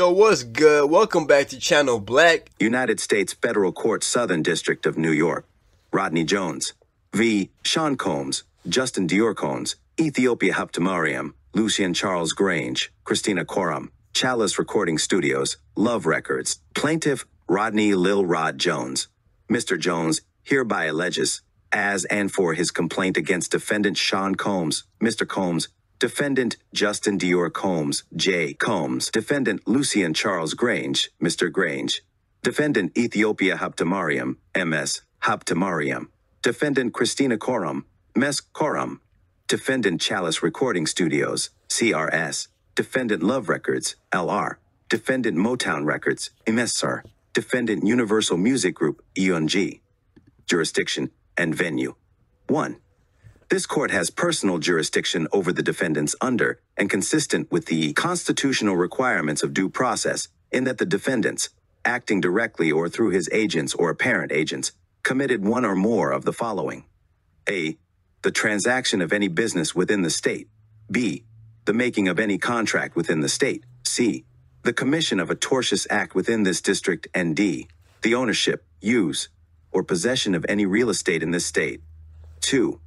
Yo, what's good? Welcome back to Channel Black. United States Federal Court Southern District of New York. Rodney Jones. V. Sean Combs. Justin Dior Combs. Ethiopia Habtemariam. Lucian Charles Grainge. Kristina Khorram. Chalice Recording Studios. Love Records. Plaintiff Rodney Lil Rod Jones. Mr. Jones hereby alleges, as and for his complaint against defendant Sean Combs, Mr. Combs, defendant Justin Dior Combs, J. Combs, defendant Lucian Charles Grainge, Mr. Grainge, defendant Ethiopia Habtemariam, MS Habtemariam, defendant Kristina Khorram, Mes Khorram, defendant Chalice Recording Studios, CRS, defendant Love Records, LR, defendant Motown Records, MSR, defendant Universal Music Group, UMG, jurisdiction, and venue. 1. This court has personal jurisdiction over the defendants under and consistent with the constitutional requirements of due process in that the defendants, acting directly or through his agents or apparent agents, committed one or more of the following. A. The transaction of any business within the state. B. The making of any contract within the state. C. The commission of a tortious act within this district. And D. The ownership, use, or possession of any real estate in this state. 2.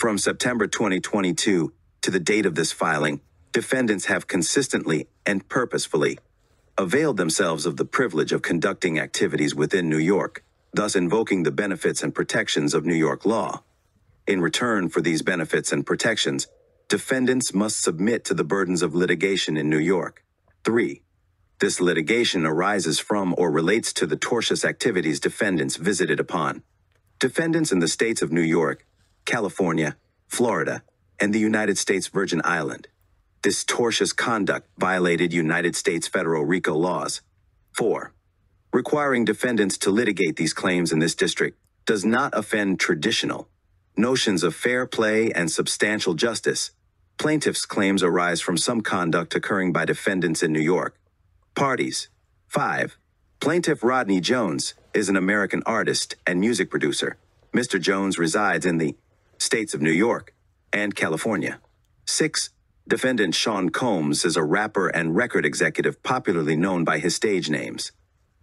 From September 2022 to the date of this filing, defendants have consistently and purposefully availed themselves of the privilege of conducting activities within New York, thus invoking the benefits and protections of New York law. In return for these benefits and protections, defendants must submit to the burdens of litigation in New York. 3. This litigation arises from or relates to the tortious activities defendants visited upon. Defendants in the states of New York, California, Florida, and the United States Virgin Island. This tortious conduct violated United States federal RICO laws. 4. Requiring defendants to litigate these claims in this district does not offend traditional notions of fair play and substantial justice. Plaintiffs' claims arise from some conduct occurring by defendants in New York. Parties. 5. Plaintiff Rodney Jones is an American artist and music producer. Mr. Jones resides in the states of New York and California. 6. Defendant Sean Combs is a rapper and record executive popularly known by his stage names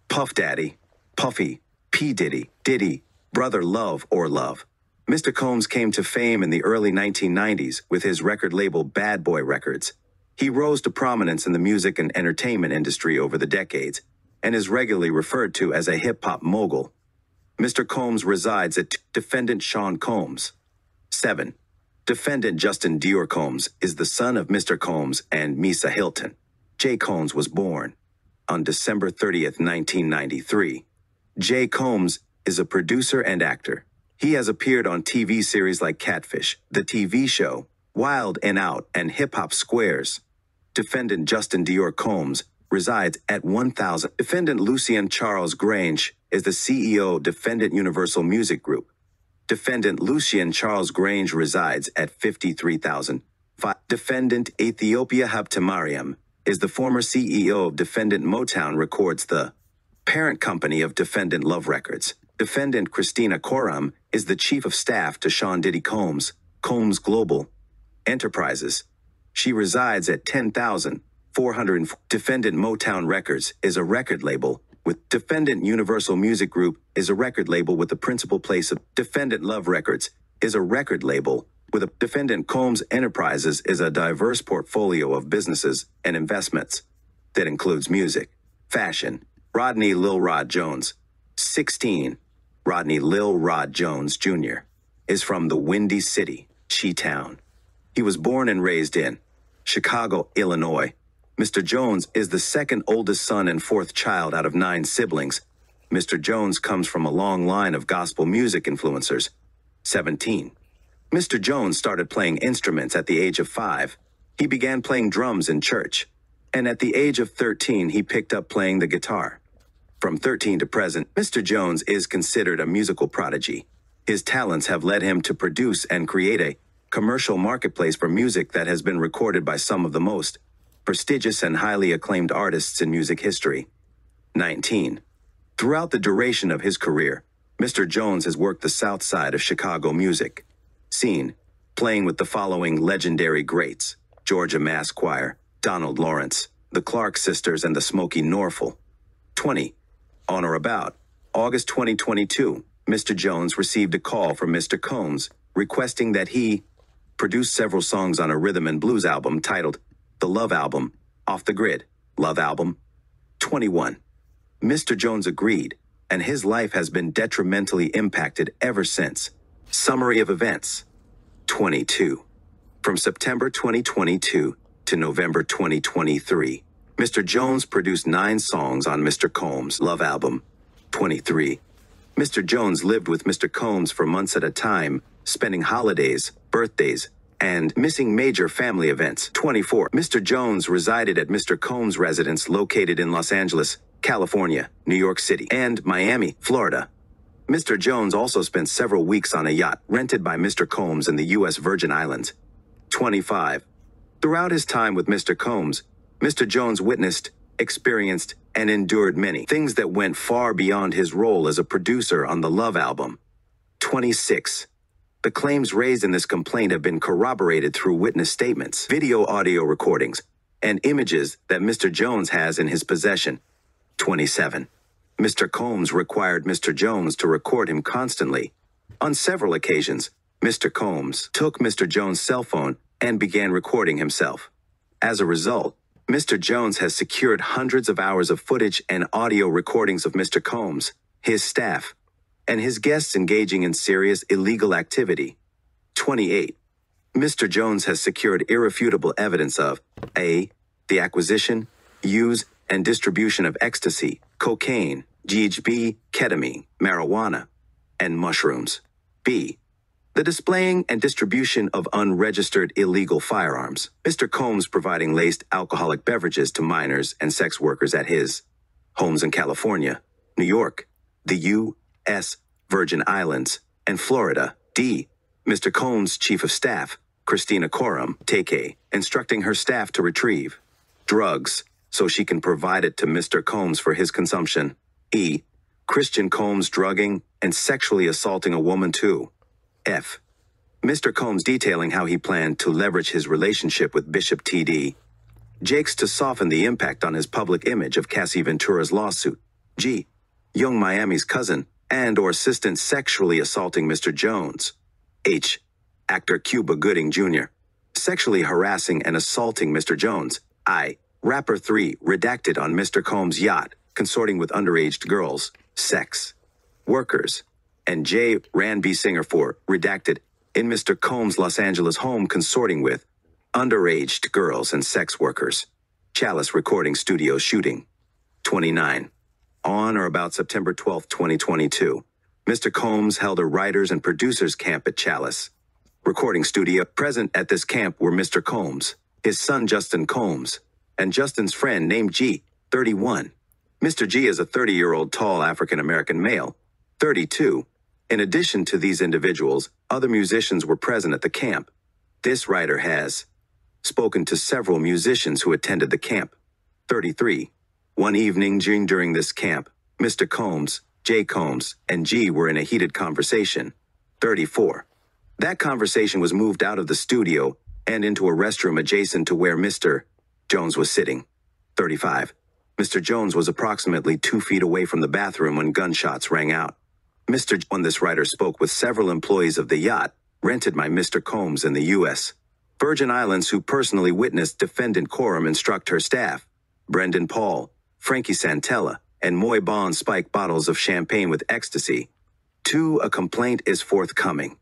Puff Daddy, Puffy, P. Diddy, Diddy, Brother Love or Love. Mr. Combs came to fame in the early 1990s with his record label Bad Boy Records. He rose to prominence in the music and entertainment industry over the decades and is regularly referred to as a hip hop mogul. Mr. Combs resides at Defendant Sean Combs. 7. Defendant Justin Dior Combs is the son of Mr. Combs and Misa Hilton. Jay Combs was born on December 30th, 1993. Jay Combs is a producer and actor. He has appeared on TV series like Catfish, The TV Show, Wild and Out, and Hip Hop Squares. Defendant Justin Dior Combs resides at 1000. Defendant Lucian Charles Grainge is the CEO Defendant Universal Music Group. Defendant Lucian Charles Grainge resides at 53,000. Defendant Ethiopia Habtemariam is the former CEO of Defendant Motown Records, the parent company of Defendant Love Records. Defendant Kristina Khorram is the chief of staff to Sean Diddy Combs, Combs Global Enterprises. She resides at 10,400. Defendant Motown Records is a record label with Defendant Universal Music Group is a record label with the principal place of Defendant Love Records is a record label with a Defendant Combs Enterprises is a diverse portfolio of businesses and investments that includes music, fashion. Rodney Lil Rod Jones, 16, Rodney Lil Rod Jones Jr., is from the Windy City, Chi Town. He was born and raised in Chicago, Illinois. Mr. Jones is the second oldest son and fourth child out of nine siblings. Mr. Jones comes from a long line of gospel music influencers. 17. Mr. Jones started playing instruments at the age of five. He began playing drums in church. And at the age of 13, he picked up playing the guitar. From 13 to present, Mr. Jones is considered a musical prodigy. His talents have led him to produce and create a commercial marketplace for music that has been recorded by some of the most prestigious and highly acclaimed artists in music history. 19. Throughout the duration of his career, Mr. Jones has worked the south side of Chicago music scene, playing with the following legendary greats Georgia Mass Choir, Donald Lawrence, the Clark sisters, and the Smokie Norful. 20. On or about August 2022, Mr. Jones received a call from Mr. Combs requesting that he produce several songs on a rhythm and blues album titled The Love Album, Off the Grid, Love Album. 21. Mr. Jones agreed, and his life has been detrimentally impacted ever since. Summary of events 22. From September 2022 to November 2023, Mr. Jones produced nine songs on Mr. Combs' Love Album. 23. Mr. Jones lived with Mr. Combs for months at a time, spending holidays, birthdays, and missing major family events. 24. Mr. Jones resided at Mr. Combs' residence located in Los Angeles, California, New York City, and Miami, Florida. Mr. Jones also spent several weeks on a yacht rented by Mr. Combs in the U.S. Virgin Islands. 25. Throughout his time with Mr. Combs, Mr. Jones witnessed, experienced, and endured many things that went far beyond his role as a producer on the Love album. 26. The claims raised in this complaint have been corroborated through witness statements, video audio recordings, and images that Mr. Jones has in his possession. 27. Mr. Combs required Mr. Jones to record him constantly. On several occasions, Mr. Combs took Mr. Jones' cell phone and began recording himself. As a result, Mr. Jones has secured hundreds of hours of footage and audio recordings of Mr. Combs, his staff, and his guests engaging in serious illegal activity. 28. Mr. Jones has secured irrefutable evidence of A. The acquisition, use, and distribution of ecstasy, cocaine, GHB, ketamine, marijuana, and mushrooms. B. The displaying and distribution of unregistered illegal firearms. Mr. Combs providing laced alcoholic beverages to minors and sex workers at his homes in California, New York, the U.S. Virgin Islands, and Florida. D. Mr. Combs' chief of staff, Kristina Khorram, Take, instructing her staff to retrieve drugs so she can provide it to Mr. Combs for his consumption. E. Christian Combs drugging and sexually assaulting a woman too. F. Mr. Combs detailing how he planned to leverage his relationship with Bishop T.D. Jakes to soften the impact on his public image of Cassie Ventura's lawsuit. G. Yung Miami's cousin and or assistant sexually assaulting Mr. Jones. H. Actor Cuba Gooding Jr. Sexually harassing and assaulting Mr. Jones. I. Rapper 3 redacted on Mr. Combs' yacht, consorting with underage girls, sex, workers, and J. R&B Singer 4 redacted in Mr. Combs' Los Angeles home consorting with underage girls and sex workers. Chalice Recording Studio shooting. 29. On or about September 12, 2022, Mr. Combs held a writers and producers camp at Chalice. Recording studio present at this camp were Mr. Combs, his son Justin Combs, and Justin's friend named G, 31. Mr. G is a 30 year old tall African American male, 32. In addition to these individuals, other musicians were present at the camp. This writer has spoken to several musicians who attended the camp. 33. One evening during, this camp, Mr. Combs, J. Combs, and G were in a heated conversation. 34. That conversation was moved out of the studio and into a restroom adjacent to where Mr. Jones was sitting. 35. Mr. Jones was approximately two feet away from the bathroom when gunshots rang out. Mr. When this writer spoke with several employees of the yacht, rented by Mr. Combs in the U.S. Virgin Islands who personally witnessed defendant Khorram instruct her staff, Brendan Paul, Frankie Santella, and Moy Bond spike bottles of champagne with ecstasy. 2. A complaint is forthcoming.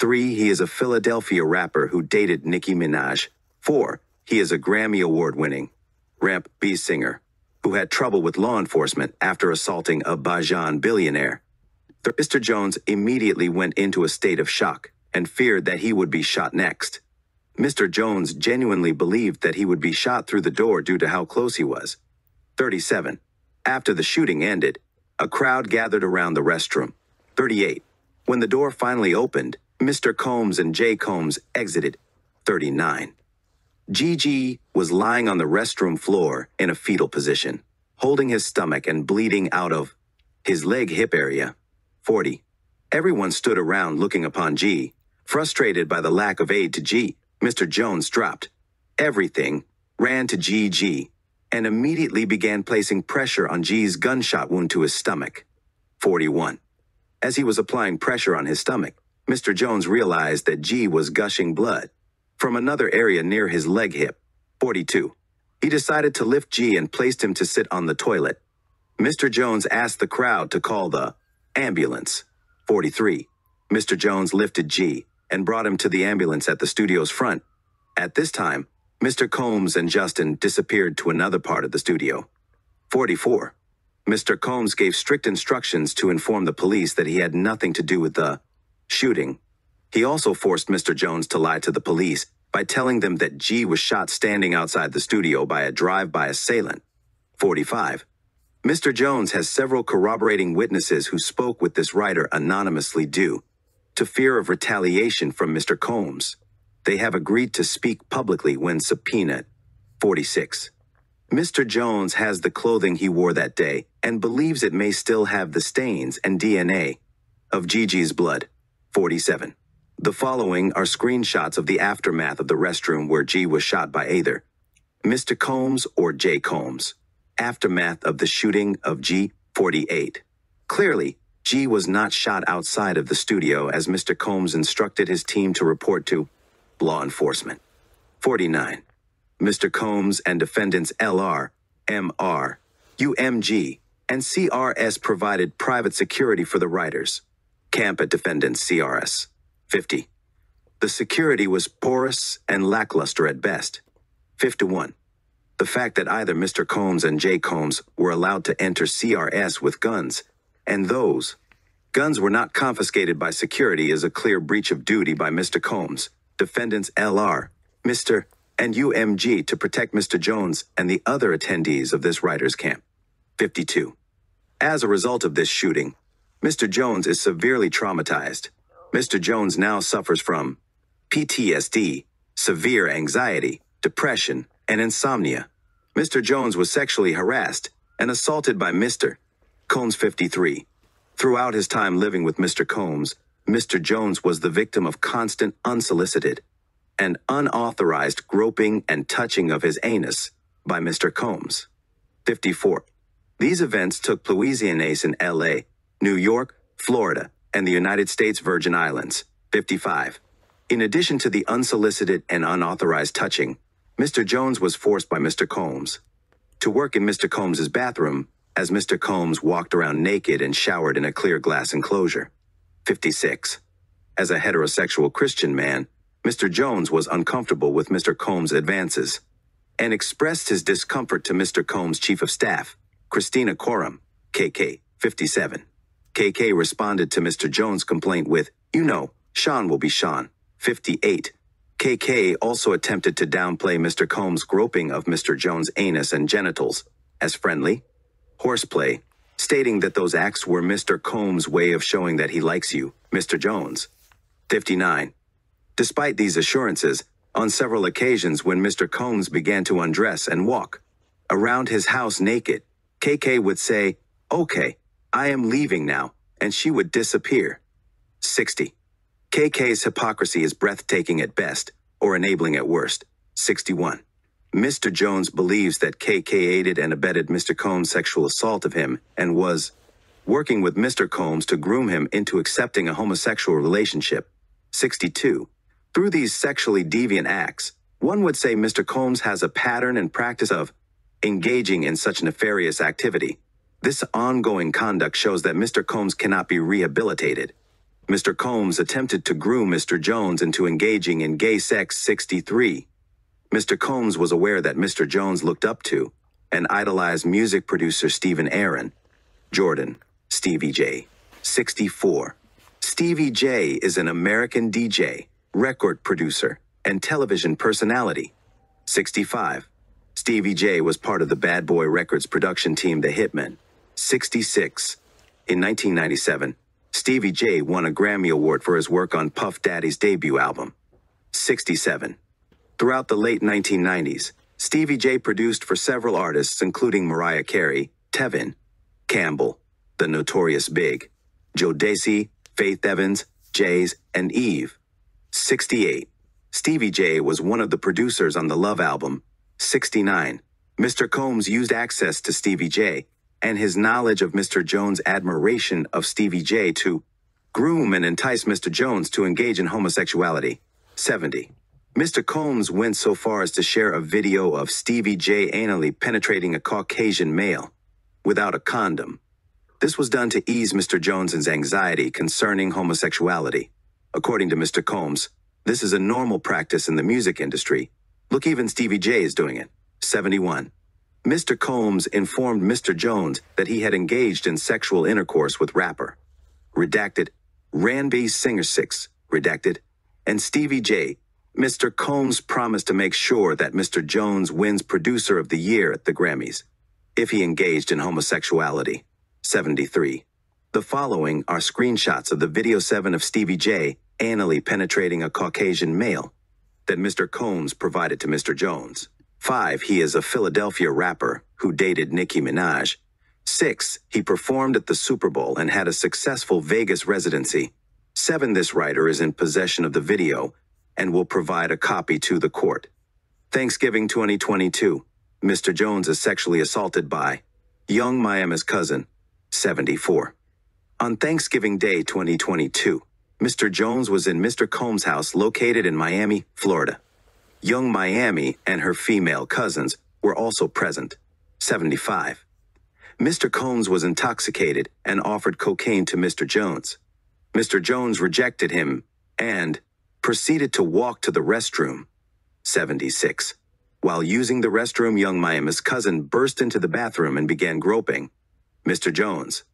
3. He is a Philadelphia rapper who dated Nicki Minaj. 4. He is a Grammy Award winning ramp B singer who had trouble with law enforcement after assaulting a Bajan billionaire. Mr. Jones immediately went into a state of shock and feared that he would be shot next. Mr. Jones genuinely believed that he would be shot through the door due to how close he was. 37. After the shooting ended, a crowd gathered around the restroom. 38. When the door finally opened, Mr. Combs and J. Combs exited. 39. GG was lying on the restroom floor in a fetal position, holding his stomach and bleeding out of his leg hip area. 40. Everyone stood around looking upon G. Frustrated by the lack of aid to G, Mr. Jones dropped everything, ran to GG, and immediately began placing pressure on G's gunshot wound to his stomach. 41. As he was applying pressure on his stomach, Mr. Jones realized that G was gushing blood from another area near his leg hip. 42. He decided to lift G and placed him to sit on the toilet. Mr. Jones asked the crowd to call the ambulance. 43. Mr. Jones lifted G and brought him to the ambulance at the studio's front. At this time, Mr. Combs and Justin disappeared to another part of the studio. 44. Mr. Combs gave strict instructions to inform the police that he had nothing to do with the shooting. He also forced Mr. Jones to lie to the police by telling them that G was shot standing outside the studio by a drive-by assailant. 45. Mr. Jones has several corroborating witnesses who spoke with this writer anonymously due to fear of retaliation from Mr. Combs. They have agreed to speak publicly when subpoenaed. 46. Mr. Jones has the clothing he wore that day and believes it may still have the stains and DNA of Gigi's blood. 47. The following are screenshots of the aftermath of the restroom where G was shot by either Mr. Combs or J. Combs. Aftermath of the shooting of G. 48. Clearly, G was not shot outside of the studio as Mr. Combs instructed his team to report to law enforcement. 49. Mr. Combs and defendants LR, MR, UMG, and CRS provided private security for the writers. Camp at defendants CRS. 50. The security was porous and lackluster at best. 51. The fact that either Mr. Combs and J. Combs were allowed to enter CRS with guns, and those guns were not confiscated by security is a clear breach of duty by Mr. Combs, defendants LR, Mr. and UMG to protect Mr. Jones and the other attendees of this writer's camp. 52. As a result of this shooting, Mr. Jones is severely traumatized. Mr. Jones now suffers from PTSD, severe anxiety, depression, and insomnia. Mr. Jones was sexually harassed and assaulted by Mr. Combs 53. Throughout his time living with Mr. Combs, Mr. Jones was the victim of constant unsolicited and unauthorized groping and touching of his anus by Mr. Combs. 54. These events took Louisiana's in LA, New York, Florida, and the United States Virgin Islands. 55. In addition to the unsolicited and unauthorized touching, Mr. Jones was forced by Mr. Combs to work in Mr. Combs's bathroom as Mr. Combs walked around naked and showered in a clear glass enclosure. 56. As a heterosexual Christian man, Mr. Jones was uncomfortable with Mr. Combs' advances and expressed his discomfort to Mr. Combs' chief of staff, Kristina Khorram, KK 57. KK responded to Mr. Jones' complaint with, You know, Sean will be Sean. 58. KK also attempted to downplay Mr. Combs' groping of Mr. Jones' anus and genitals as friendly horseplay, stating that those acts were Mr. Combs' way of showing that he likes you, Mr. Jones. 59. Despite these assurances, on several occasions when Mr. Combs began to undress and walk around his house naked, KK would say, Okay, I am leaving now, and she would disappear. 60. KK's hypocrisy is breathtaking at best, or enabling at worst. 61. Mr. Jones believes that KK aided and abetted Mr. Combs' sexual assault of him and was working with Mr. Combs to groom him into accepting a homosexual relationship. 62. Through these sexually deviant acts, one would say Mr. Combs has a pattern and practice of engaging in such nefarious activity. This ongoing conduct shows that Mr. Combs cannot be rehabilitated. Mr. Combs attempted to groom Mr. Jones into engaging in gay sex 63. Mr. Combs was aware that Mr. Jones looked up to and idolized music producer Steven Aaron. Jordan, Stevie J. 64. Stevie J is an American DJ, record producer, and television personality. 65. Stevie J was part of the Bad Boy Records production team The Hitmen. 66. In 1997, Stevie J won a Grammy Award for his work on Puff Daddy's debut album. 67. Throughout the late 1990s, Stevie J produced for several artists including Mariah Carey, Tevin, Campbell, The Notorious Big, Jodeci, Faith Evans, Jay-Z, and Eve. 68. Stevie J was one of the producers on the Love album. 69. Mr. Combs used access to Stevie J and his knowledge of Mr. Jones' admiration of Stevie J to groom and entice Mr. Jones to engage in homosexuality. 70. Mr. Combs went so far as to share a video of Stevie J anally penetrating a Caucasian male without a condom. This was done to ease Mr. Jones's anxiety concerning homosexuality. According to Mr. Combs, this is a normal practice in the music industry. Look, even Stevie J is doing it. 71. Mr. Combs informed Mr. Jones that he had engaged in sexual intercourse with rapper. Redacted, R&B Singer 6, redacted, and Stevie J. Mr. Combs promised to make sure that Mr. Jones wins Producer of the Year at the Grammys if he engaged in homosexuality. 73. The following are screenshots of the video 7 of Stevie J anally penetrating a Caucasian male that Mr. Combs provided to Mr. Jones. 5. He is a Philadelphia rapper who dated Nicki Minaj. 6. He performed at the Super Bowl and had a successful Vegas residency. 7. This writer is in possession of the video and will provide a copy to the court. Thanksgiving 2022. Mr. Jones is sexually assaulted by Yung Miami's cousin, 74. On Thanksgiving Day 2022, Mr. Jones was in Mr. Combs' house located in Miami, Florida. Yung Miami and her female cousins were also present. 75. Mr. Combs was intoxicated and offered cocaine to Mr. Jones. Mr. Jones rejected him and proceeded to walk to the restroom. 76. While using the restroom, Yung Miami's cousin burst into the bathroom and began groping. Mr. Jones.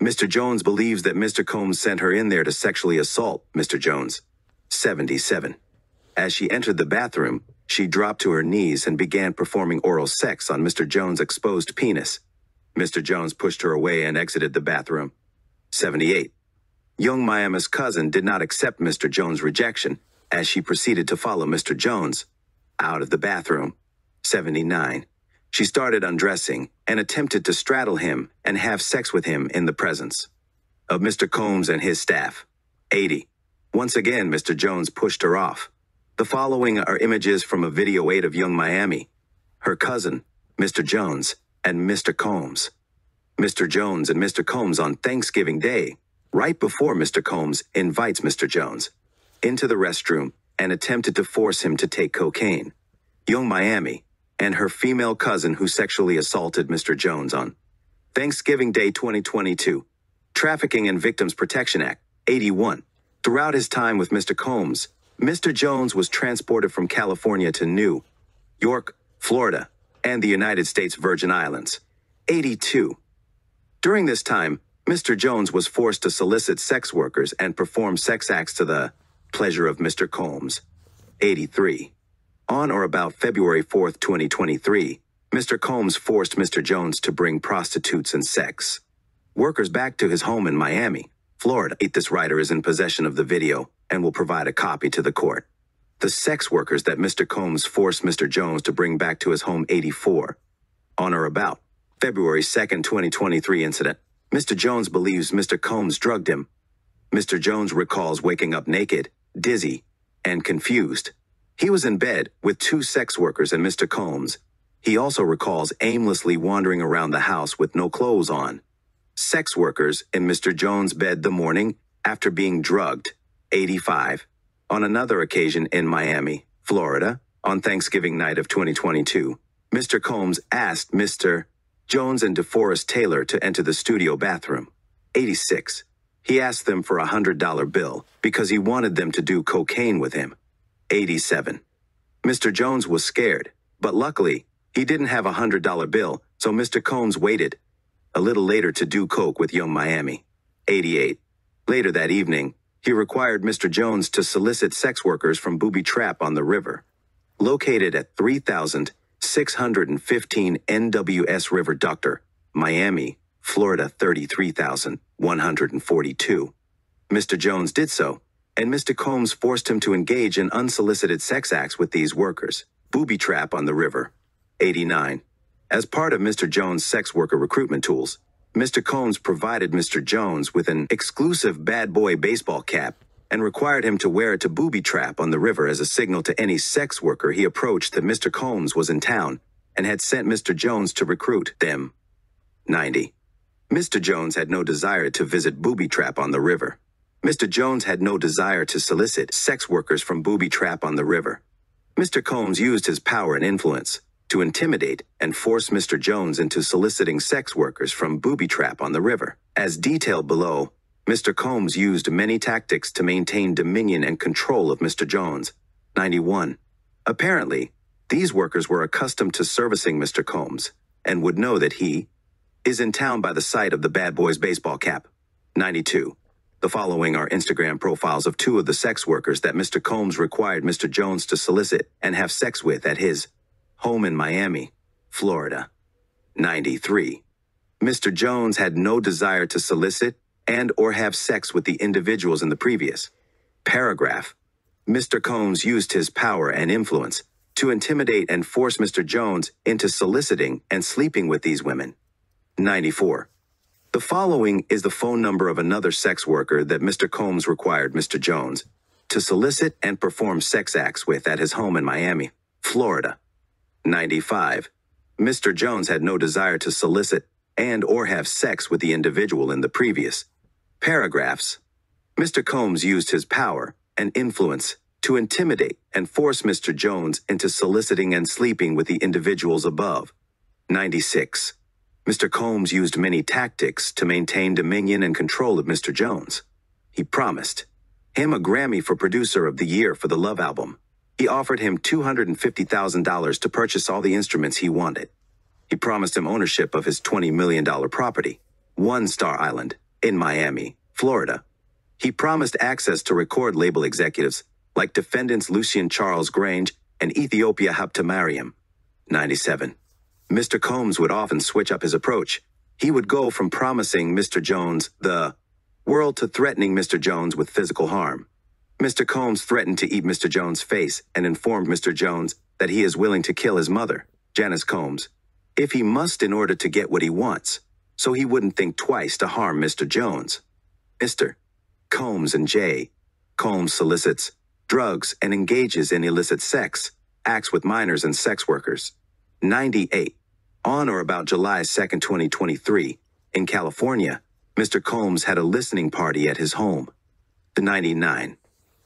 Mr. Jones believes that Mr. Combs sent her in there to sexually assault Mr. Jones. 77. As she entered the bathroom, she dropped to her knees and began performing oral sex on Mr. Jones' exposed penis. Mr. Jones pushed her away and exited the bathroom. 78. Yung Miami's cousin did not accept Mr. Jones' rejection as she proceeded to follow Mr. Jones out of the bathroom. 79. She started undressing and attempted to straddle him and have sex with him in the presence of Mr. Combs and his staff. 80. Once again, Mr. Jones pushed her off. The following are images from a video 8 of Yung Miami, her cousin, Mr. Jones, and Mr. Combs. Mr. Jones and Mr. Combs on Thanksgiving Day, right before Mr. Combs invites Mr. Jones into the restroom and attempted to force him to take cocaine. Yung Miami and her female cousin who sexually assaulted Mr. Jones on Thanksgiving Day 2022. Trafficking and Victims Protection Act, 81. Throughout his time with Mr. Combs, Mr. Jones was transported from California to New York, Florida, and the United States Virgin Islands. 82. During this time, Mr. Jones was forced to solicit sex workers and perform sex acts to the pleasure of Mr. Combs. 83. On or about February 4, 2023, Mr. Combs forced Mr. Jones to bring prostitutes and sex workers back to his home in Miami, Florida. This writer is in possession of the video and will provide a copy to the court. The sex workers that Mr. Combs forced Mr. Jones to bring back to his home 84. On or about February 2, 2023 incident, Mr. Jones believes Mr. Combs drugged him. Mr. Jones recalls waking up naked, dizzy, and confused. He was in bed with two sex workers and Mr. Combs. He also recalls aimlessly wandering around the house with no clothes on. Sex workers in Mr. Jones' bed the morning after being drugged, 85. On another occasion in Miami, Florida, on Thanksgiving night of 2022, Mr. Combs asked Mr. Jones and DeForest Taylor to enter the studio bathroom. 86. He asked them for a $100 bill because he wanted them to do cocaine with him. 87. Mr. Jones was scared, but luckily, he didn't have a $100 bill, so Mr. Combs waited a little later to do coke with Yung Miami. 88. Later that evening, he required Mr. Jones to solicit sex workers from Booby Trap on the river. Located at 3615 NWS River Doctor, Miami, Florida 33142. Mr. Jones did so, and Mr. Combs forced him to engage in unsolicited sex acts with these workers. Booby trap on the river. 89. As part of Mr. Jones' sex worker recruitment tools, Mr. Combs provided Mr. Jones with an exclusive bad boy baseball cap and required him to wear it to booby trap on the river as a signal to any sex worker he approached that Mr. Combs was in town and had sent Mr. Jones to recruit them. 90. Mr. Jones had no desire to visit Booby Trap on the river. Mr. Jones had no desire to solicit sex workers from Booby Trap on the river. Mr. Combs used his power and influence to intimidate and force Mr. Jones into soliciting sex workers from Booby Trap on the river. As detailed below, Mr. Combs used many tactics to maintain dominion and control of Mr. Jones. 91. Apparently, these workers were accustomed to servicing Mr. Combs and would know that he is in town by the sight of the bad boy's baseball cap. 92. The following are Instagram profiles of two of the sex workers that Mr. Combs required Mr. Jones to solicit and have sex with at his home in Miami, Florida. 93. Mr. Jones had no desire to solicit and or have sex with the individuals in the previous paragraph. Mr. Combs used his power and influence to intimidate and force Mr. Jones into soliciting and sleeping with these women. 94. The following is the phone number of another sex worker that Mr. Combs required Mr. Jones to solicit and perform sex acts with at his home in Miami, Florida. 95. Mr. Jones had no desire to solicit and or have sex with the individual in the previous paragraphs. Mr. Combs used his power and influence to intimidate and force Mr. Jones into soliciting and sleeping with the individuals above. 96. Mr. Combs used many tactics to maintain dominion and control of Mr. Jones. He promised him a Grammy for Producer of the Year for the Love album. He offered him $250,000 to purchase all the instruments he wanted. He promised him ownership of his $20 million property, One Star Island, in Miami, Florida. He promised access to record label executives like defendants Lucian Charles Grainge and Ethiopia Habtemariam. 97. Mr. Combs would often switch up his approach. He would go from promising Mr. Jones the world to threatening Mr. Jones with physical harm. Mr. Combs threatened to eat Mr. Jones' face and informed Mr. Jones that he is willing to kill his mother, Janice Combs, if he must in order to get what he wants, so he wouldn't think twice to harm Mr. Jones. Mr. Combs and Jay. Combs solicits drugs and engages in illicit sex, acts with minors and sex workers. 98. On or about July 2, 2023, in California, Mr. Combs had a listening party at his home. The 99.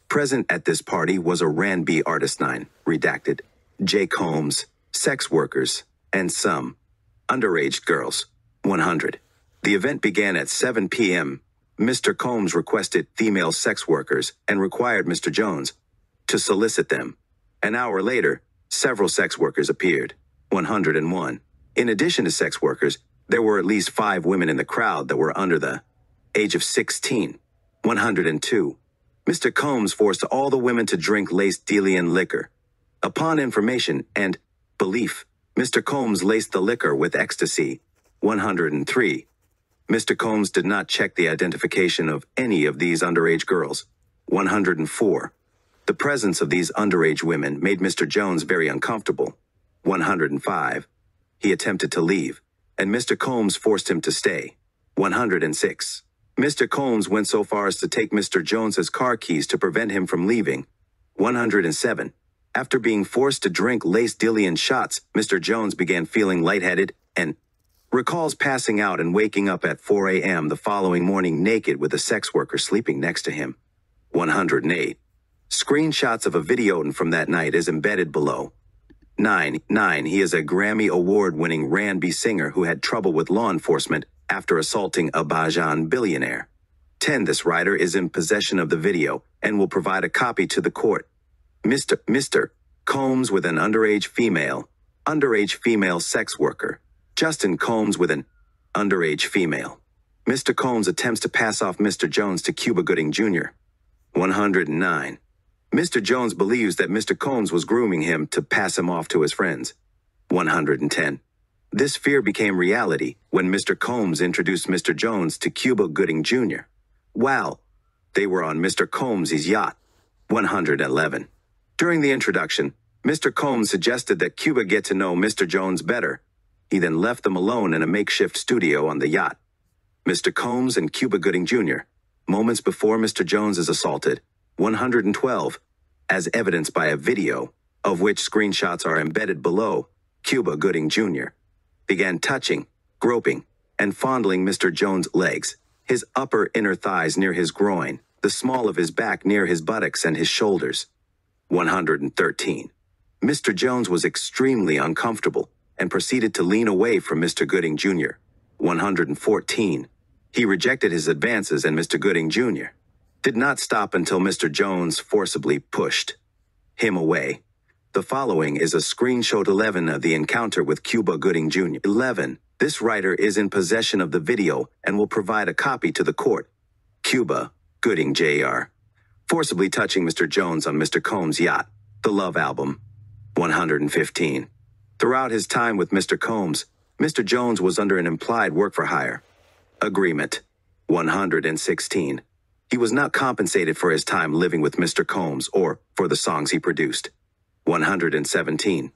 Present at this party was a R&B Artist 9, redacted, Jay Combs, sex workers, and some underage girls. 100. The event began at 7 p.m. Mr. Combs requested female sex workers and required Mr. Jones to solicit them. An hour later, several sex workers appeared. 101. In addition to sex workers, there were at least five women in the crowd that were under the age of 16. 102. Mr. Combs forced all the women to drink laced DeLeón liquor. Upon information and belief, Mr. Combs laced the liquor with ecstasy. 103. Mr. Combs did not check the identification of any of these underage girls. 104. The presence of these underage women made Mr. Jones very uncomfortable. 105. He attempted to leave, and Mr. Combs forced him to stay. 106. Mr. Combs went so far as to take Mr. Jones's car keys to prevent him from leaving. 107. After being forced to drink Lace DeLeón shots, Mr. Jones began feeling lightheaded and recalls passing out and waking up at 4 a.m. the following morning naked with a sex worker sleeping next to him. 108. Screenshots of a video from that night is embedded below. 9. 9. He is a Grammy Award winning R&B singer who had trouble with law enforcement after assaulting a Bajan billionaire. 10. This writer is in possession of the video and will provide a copy to the court. Mr. Mr. Combs with an underage female, underage female sex worker. Justin Combs with an underage female. Mr. Combs attempts to pass off Mr. Jones to Cuba Gooding Jr. 109. Mr. Jones believes that Mr. Combs was grooming him to pass him off to his friends. 110. This fear became reality when Mr. Combs introduced Mr. Jones to Cuba Gooding Jr. Wow, they were on Mr. Combs' yacht. 111. During the introduction, Mr. Combs suggested that Cuba get to know Mr. Jones better. He then left them alone in a makeshift studio on the yacht. Mr. Combs and Cuba Gooding Jr., moments before Mr. Jones is assaulted. 112, as evidenced by a video, of which screenshots are embedded below. Cuba Gooding Jr., began touching, groping, and fondling Mr. Jones' legs, his upper inner thighs near his groin, the small of his back near his buttocks and his shoulders. 113. Mr. Jones was extremely uncomfortable and proceeded to lean away from Mr. Gooding Jr. 114. He rejected his advances and Mr. Gooding Jr. did not stop until Mr. Jones forcibly pushed him away. The following is a screenshot 11 of the encounter with Cuba Gooding Jr. 11. This writer is in possession of the video and will provide a copy to the court. Cuba Gooding Jr. Forcibly touching Mr. Jones on Mr. Combs' yacht. The Love Album. 115. Throughout his time with Mr. Combs, Mr. Jones was under an implied work for hire agreement. 116. He was not compensated for his time living with Mr. Combs or for the songs he produced. 117.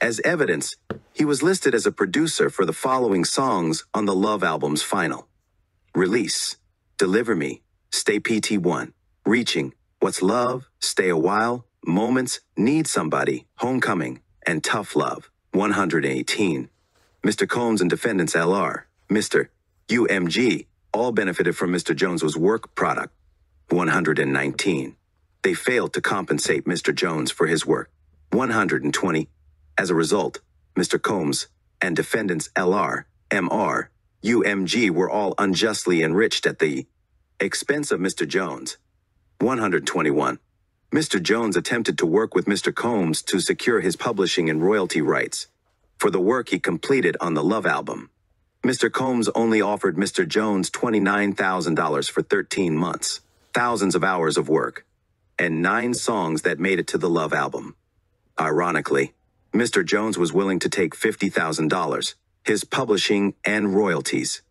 As evidence, he was listed as a producer for the following songs on the Love album's final Release, Deliver Me, Stay PT1, Reaching, What's Love, Stay a While, Moments, Need Somebody, Homecoming, and Tough Love. 118. Mr. Combs and defendants LR, Mr. UMG, all benefited from Mr. Jones's work product. 119. They failed to compensate Mr. Jones for his work. 120. As a result, Mr. Combs and defendants LR, MR, UMG were all unjustly enriched at the expense of Mr. Jones. 121. Mr. Jones attempted to work with Mr. Combs to secure his publishing and royalty rights for the work he completed on the Love album. Mr. Combs only offered Mr. Jones $29,000 for 13 months, thousands of hours of work, and nine songs that made it to the Love album. Ironically, Mr. Jones was willing to take $50,000, his publishing and royalties.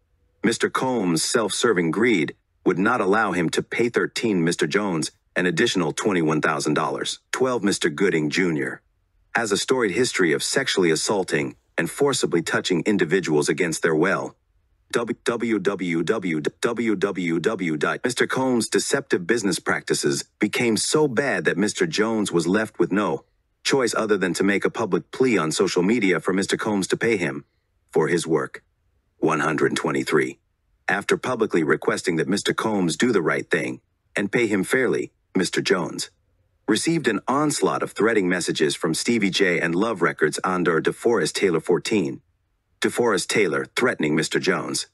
Mr. Combs' self-serving greed would not allow him to pay 13 Mr. Jones an additional $21,000. 12 Mr. Gooding Jr. has a storied history of sexually assaulting and forcibly touching individuals against their will. www. Mr. Combs' deceptive business practices became so bad that Mr. Jones was left with no choice other than to make a public plea on social media for Mr. Combs to pay him for his work. 123. After publicly requesting that Mr. Combs do the right thing and pay him fairly, Mr. Jones received an onslaught of threatening messages from Stevie J and Love Records under DeForest Taylor 14. DeForest Taylor threatening Mr. Jones.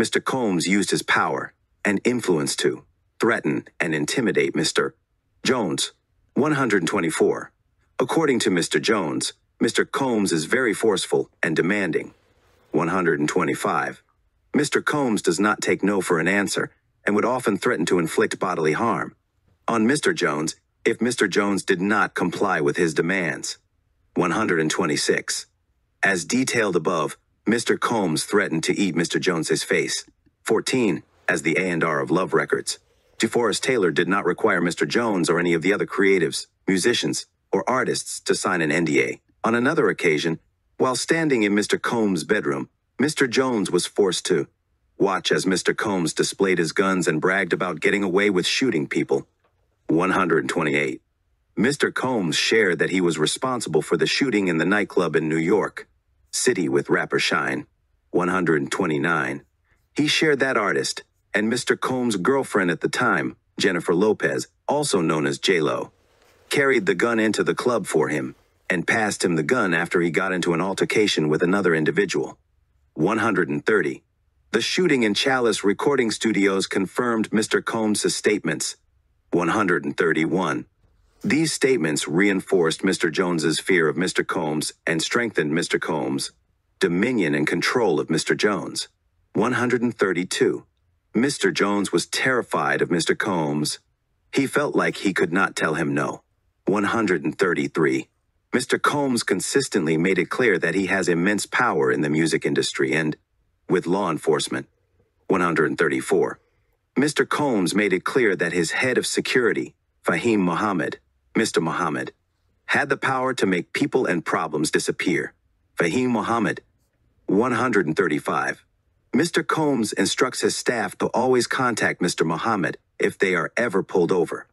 Mr. Combs used his power and influence to threaten and intimidate Mr. Jones. 124. According to Mr. Jones, Mr. Combs is very forceful and demanding. 125. Mr. Combs does not take no for an answer and would often threaten to inflict bodily harm on Mr. Jones if Mr. Jones did not comply with his demands. 126. As detailed above, Mr. Combs threatened to eat Mr. Jones's face. 14. As the A&R of Love Records. DeForest Taylor did not require Mr. Jones or any of the other creatives, musicians, or artists to sign an NDA. On another occasion, while standing in Mr. Combs' bedroom, Mr. Jones was forced to watch as Mr. Combs displayed his guns and bragged about getting away with shooting people. 128. Mr. Combs shared that he was responsible for the shooting in the nightclub in New York City with rapper Shyne. 129. He shared that artist and Mr. Combs' girlfriend at the time, Jennifer Lopez, also known as J-Lo, carried the gun into the club for him and passed him the gun after he got into an altercation with another individual. 130. The shooting in Chalice recording studios confirmed Mr. Combs' statements 131. These statements reinforced Mr. Jones's fear of Mr. Combs and strengthened Mr. Combs' dominion and control of Mr. Jones. 132. Mr. Jones was terrified of Mr. Combs. He felt like he could not tell him no. 133. Mr. Combs consistently made it clear that he has immense power in the music industry and with law enforcement. 134. Mr. Combs made it clear that his head of security, Faheem Muhammad, Mr. Muhammad, had the power to make people and problems disappear. Faheem Muhammad, 135. Mr. Combs instructs his staff to always contact Mr. Muhammad if they are ever pulled over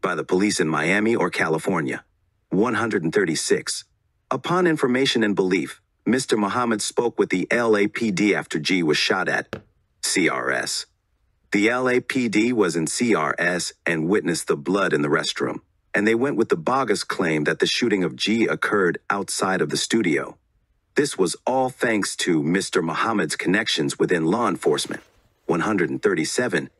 by the police in Miami or California. 136. Upon information and belief, Mr. Muhammad spoke with the LAPD after G was shot at CRS. The LAPD was in CRS and witnessed the blood in the restroom, and they went with the bogus claim that the shooting of G occurred outside of the studio. This was all thanks to Mr. Muhammad's connections within law enforcement. 137.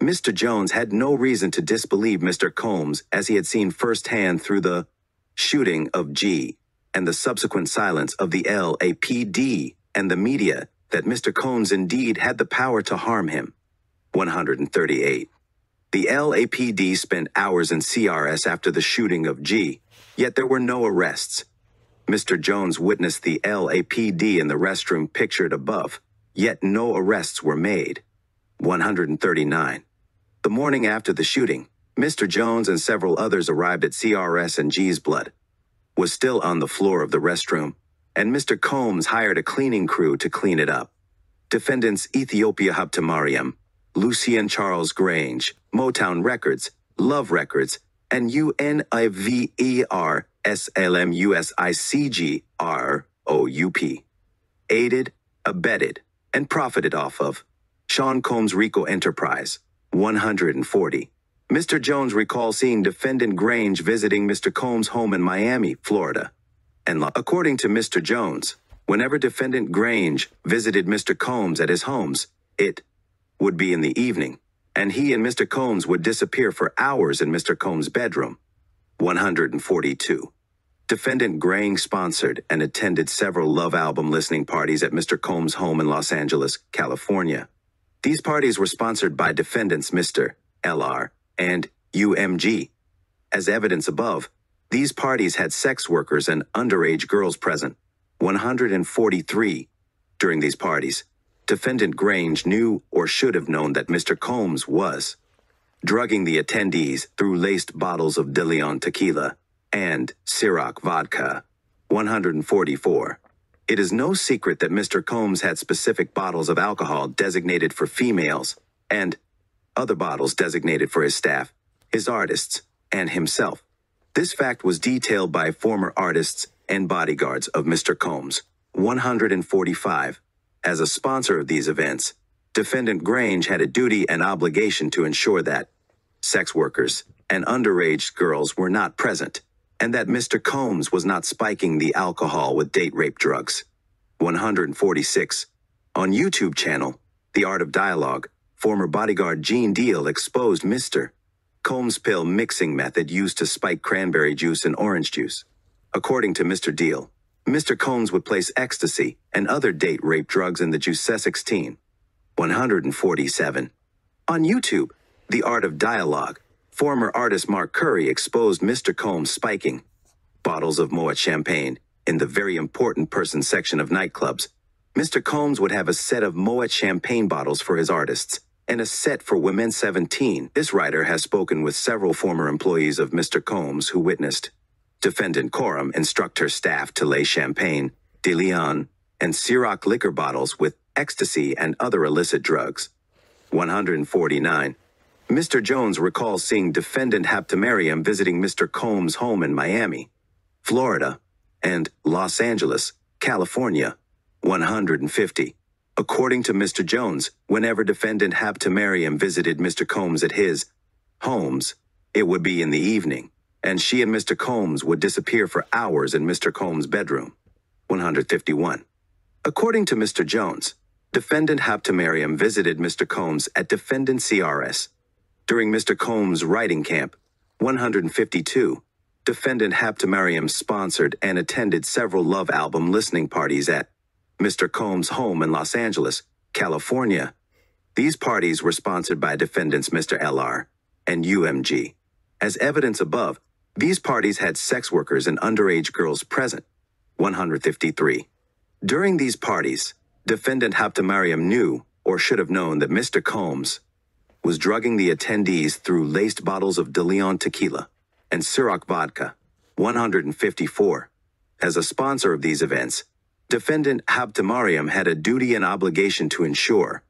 Mr. Jones had no reason to disbelieve Mr. Combs as he had seen firsthand through the shooting of G and the subsequent silence of the LAPD and the media that Mr. Combs indeed had the power to harm him. 138. The LAPD spent hours in CRS after the shooting of G, yet there were no arrests. Mr. Jones witnessed the LAPD in the restroom pictured above, yet no arrests were made. 139. The morning after the shooting, Mr. Jones and several others arrived at CRS and G's blood was still on the floor of the restroom, and Mr. Combs hired a cleaning crew to clean it up. Defendants Ethiopia Habtemariam, Lucian Charles Grainge, Motown Records, Love Records, and UNIVER SLMUSICGR aided, abetted, and profited off of Sean Combs RICO Enterprise 140. Mr. Jones recalls seeing defendant Grainge visiting Mr. Combs' home in Miami, Florida. And according to Mr. Jones, whenever defendant Grainge visited Mr. Combs at his homes, it would be in the evening, and he and Mr. Combs would disappear for hours in Mr. Combs' bedroom. 142. Defendant Grainge sponsored and attended several Love album listening parties at Mr. Combs' home in Los Angeles, California. These parties were sponsored by defendants Mr. LR and UMG. As evidence above, these parties had sex workers and underage girls present. 143. During these parties, defendant Grainge knew or should have known that Mr. Combs was drugging the attendees through laced bottles of De tequila and Ciroc vodka. 144. It is no secret that Mr. Combs had specific bottles of alcohol designated for females and other bottles designated for his staff, his artists, and himself. This fact was detailed by former artists and bodyguards of Mr. Combs. 145. As a sponsor of these events, Defendant Grainge had a duty and obligation to ensure that sex workers and underage girls were not present, and that Mr. Combs was not spiking the alcohol with date rape drugs. 146. On YouTube channel, The Art of Dialogue, Former bodyguard Gene Deal exposed Mr. Combs' pill mixing method used to spike cranberry juice and orange juice. According to Mr. Deal, Mr. Combs would place ecstasy and other date rape drugs in the juice 16. 147. On YouTube, The Art of Dialogue, former artist Mark Curry exposed Mr. Combs spiking bottles of Moet champagne in the very important person section of nightclubs. Mr. Combs would have a set of Moet champagne bottles for his artists and a set for Women 17. This writer has spoken with several former employees of Mr. Combs who witnessed Defendant Khorram instruct her staff to lay champagne, DeLeón, and Ciroc liquor bottles with ecstasy and other illicit drugs. 149. Mr. Jones recalls seeing defendant Habtemariam visiting Mr. Combs' home in Miami, Florida, and Los Angeles, California. 150. According to Mr. Jones, whenever defendant Habtemariam visited Mr. Combs at his homes, it would be in the evening, and she and Mr. Combs would disappear for hours in Mr. Combs' bedroom. 151. According to Mr. Jones, defendant Habtemariam visited Mr. Combs at defendant CRS. During Mr. Combs' writing camp, 152, defendant Habtemariam sponsored and attended several Love album listening parties at Mr. Combs' home in Los Angeles, California. These parties were sponsored by defendants Mr. LR and UMG. As evidence above, these parties had sex workers and underage girls present. 153. During these parties, defendant Habtemariam knew or should have known that Mr. Combs was drugging the attendees through laced bottles of DeLeón tequila and Ciroc vodka. 154. As a sponsor of these events, Defendant Habtemariam had a duty and obligation to ensure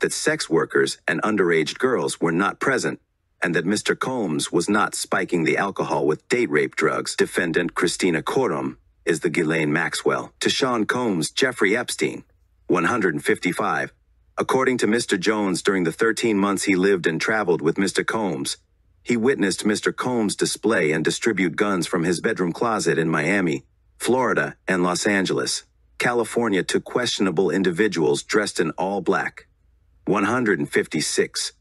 that sex workers and underage girls were not present and that Mr. Combs was not spiking the alcohol with date rape drugs. Defendant Kristina Khorram is the Ghislaine Maxwell to Sean Combs' Jeffrey Epstein. 155. According to Mr. Jones, during the 13 months he lived and traveled with Mr. Combs, he witnessed Mr. Combs display and distribute guns from his bedroom closet in Miami, Florida, and Los Angeles, California to questionable individuals dressed in all black. 156.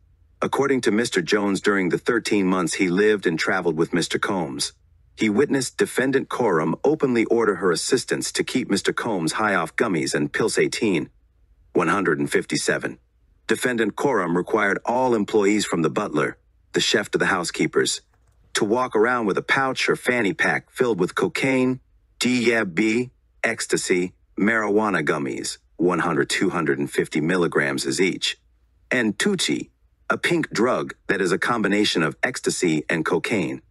According to Mr. Jones, during the 13 months he lived and traveled with Mr. Combs, he witnessed defendant Khorram openly order her assistants to keep Mr. Combs high off gummies and pills 18. 157. Defendant Khorram required all employees from the butler, the chef to the housekeepers, to walk around with a pouch or fanny pack filled with cocaine, DB, ecstasy, marijuana gummies, 100 250 milligrams as each, and Tucci, a pink drug that is a combination of ecstasy and cocaine.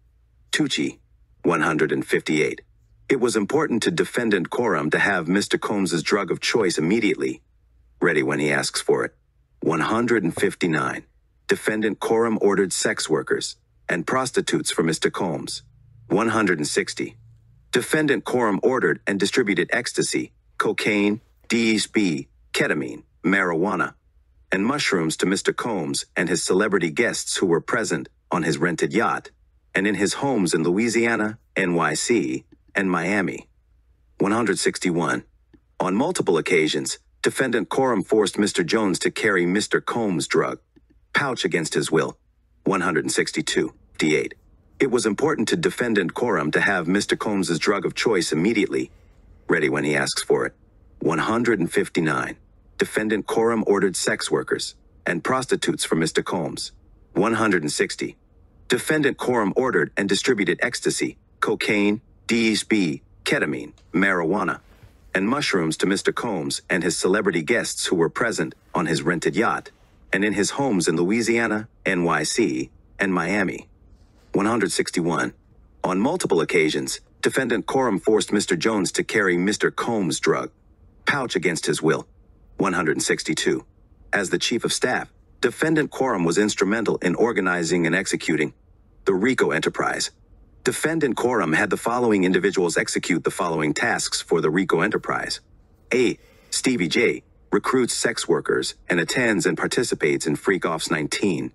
Tucci, 158. It was important to defendant Khorram to have Mr. Combs's drug of choice immediately, ready when he asks for it. 159. Defendant Khorram ordered sex workers and prostitutes for Mr. Combs. 160. Defendant Khorram ordered and distributed ecstasy, cocaine, DSB, ketamine, marijuana, and mushrooms to Mr. Combs and his celebrity guests who were present on his rented yacht and in his homes in Louisiana, NYC, and Miami. 161. On multiple occasions, defendant Khorram forced Mr. Jones to carry Mr. Combs' drug pouch against his will. 162. D8. It was important to defendant Khorram to have Mr. Combs' drug of choice immediately, ready when he asks for it. 159. Defendant Khorram ordered sex workers and prostitutes for Mr. Combs. 160. Defendant Khorram ordered and distributed ecstasy, cocaine, DSB, ketamine, marijuana, and mushrooms to Mr. Combs and his celebrity guests who were present on his rented yacht and in his homes in Louisiana, NYC, and Miami. 161. On multiple occasions, defendant Khorram forced Mr. Jones to carry Mr. Combs' drug pouch against his will. 162. As the chief of staff, defendant Khorram was instrumental in organizing and executing the RICO enterprise. Defendant Khorram had the following individuals execute the following tasks for the RICO enterprise. A. Stevie J, recruits sex workers, and attends and participates in Freak Offs 19.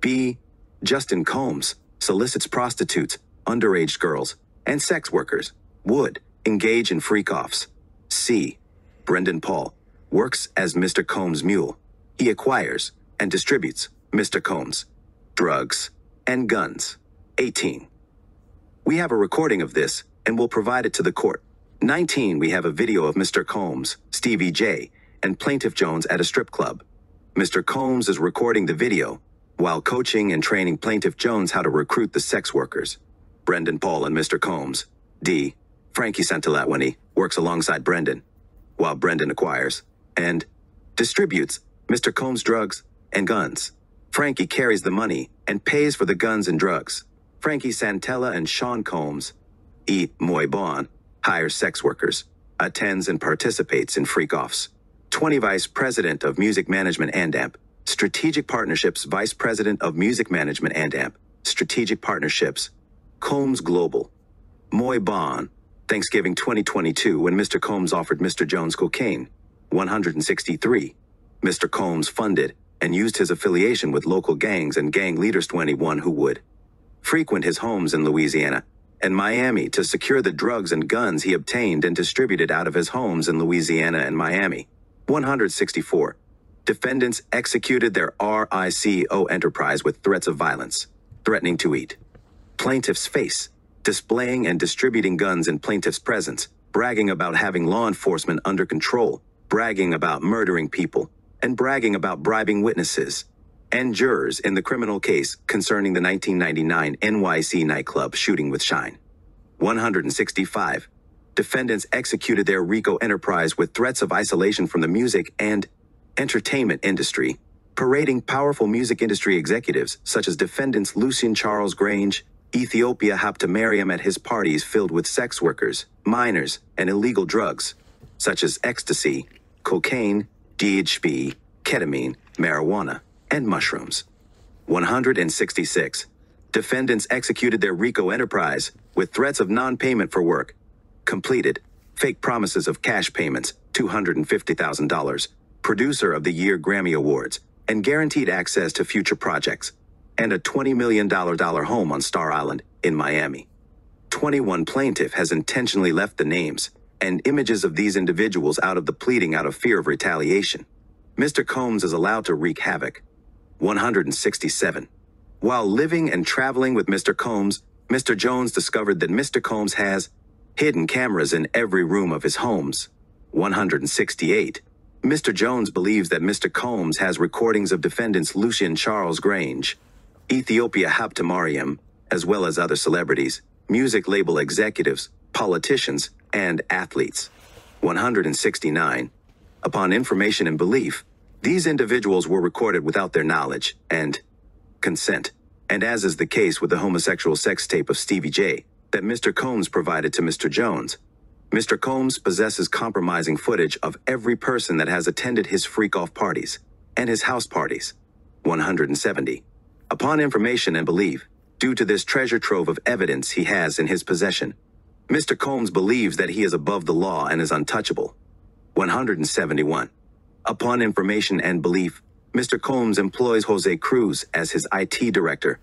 B. Justin Combs solicits prostitutes, underage girls, and sex workers. Would engage in freak offs. C. Brendan Paul works as Mr. Combs' mule. He acquires and distributes Mr. Combs, drugs, and guns. 18. We have a recording of this and will provide it to the court. 19. We have a video of Mr. Combs, Stevie J, and Plaintiff Jones at a strip club. Mr. Combs is recording the video while coaching and training Plaintiff Jones how to recruit the sex workers. Brendan Paul and Mr. Combs, D. Frankie Santalatwini, works alongside Brendan, while Brendan acquires and distributes Mr. Combs' drugs and guns. Frankie carries the money and pays for the guns and drugs. Frankie Santella and Sean Combs, E. Moy Bon, hires sex workers, attends and participates in freak offs. 20 Vice President of Music Management ANDAMP, Strategic Partnerships Vice President of Music Management ANDAMP, Strategic Partnerships, Combs Global, Moy Bon, Thanksgiving 2022 when Mr. Combs offered Mr. Jones cocaine, 163. Mr. Combs funded and used his affiliation with local gangs and gang leaders 21 who would frequent his homes in Louisiana and Miami to secure the drugs and guns he obtained and distributed out of his homes in Louisiana and Miami. 164. Defendants executed their RICO enterprise with threats of violence, threatening to eat. Plaintiff's face, displaying and distributing guns in plaintiff's presence, bragging about having law enforcement under control, bragging about murdering people, and bragging about bribing witnesses and jurors in the criminal case concerning the 1999 NYC nightclub shooting with Shyne. 165 defendants executed their RICO enterprise with threats of isolation from the music and entertainment industry, parading powerful music industry executives such as defendants Lucian Charles Grainge, Ethiopia Habtemariam at his parties filled with sex workers, minors, and illegal drugs, such as ecstasy, cocaine, DHB, ketamine, marijuana, and mushrooms. 166. Defendants executed their RICO enterprise with threats of non payment for work, completed, fake promises of cash payments, $250,000, producer of the year Grammy Awards, and guaranteed access to future projects, and a $20 million home on Star Island in Miami. 21 plaintiff has intentionally left the names and images of these individuals out of the pleading out of fear of retaliation. Mr. Combs is allowed to wreak havoc. 167. While living and traveling with Mr. Combs, Mr. Jones discovered that Mr. Combs has hidden cameras in every room of his homes. 168. Mr. Jones believes that Mr. Combs has recordings of defendants Lucian Charles Grainge, Ethiopia Habtemariam, as well as other celebrities, music label executives, politicians, and athletes. 169. Upon information and belief, these individuals were recorded without their knowledge and consent, and as is the case with the homosexual sex tape of Stevie J that Mr. Combs provided to Mr. Jones. Mr. Combs possesses compromising footage of every person that has attended his freak off parties and his house parties. 170. Upon information and belief, due to this treasure trove of evidence he has in his possession, Mr. Combs believes that he is above the law and is untouchable. 171. Upon information and belief, Mr. Combs employs Jose Cruz as his IT director.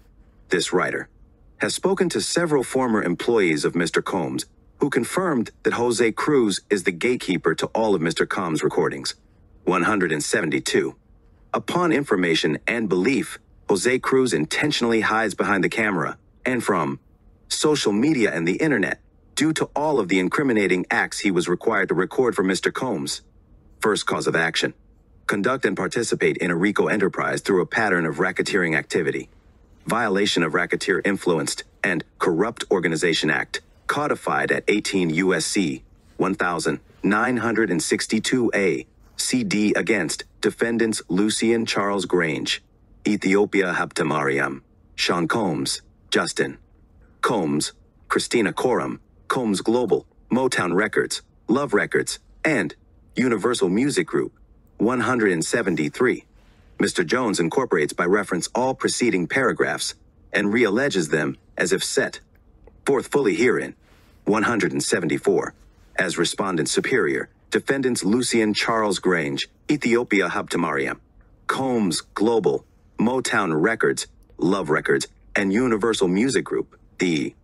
This writer has spoken to several former employees of Mr. Combs who confirmed that Jose Cruz is the gatekeeper to all of Mr. Combs' recordings. 172. Upon information and belief, Jose Cruz intentionally hides behind the camera and from social media and the internet due to all of the incriminating acts he was required to record for Mr. Combs. First cause of action. Conduct and participate in a RICO enterprise through a pattern of racketeering activity. Violation of Racketeer Influenced and Corrupt Organization Act, codified at 18 USC 1962A, CD against defendants Lucian Charles Grainge, Ethiopia Habtemariam, Sean Combs, Justin Combs, Kristina Khorram, Combs Global, Motown Records, Love Records, and Universal Music Group. 173. Mr. Jones incorporates by reference all preceding paragraphs and realleges them as if set forth fully herein. 174. As respondeat superior, defendants Lucian Charles Grainge, Ethiopia Habtemariam, Combs Global, Motown Records, Love Records, and Universal Music Group, the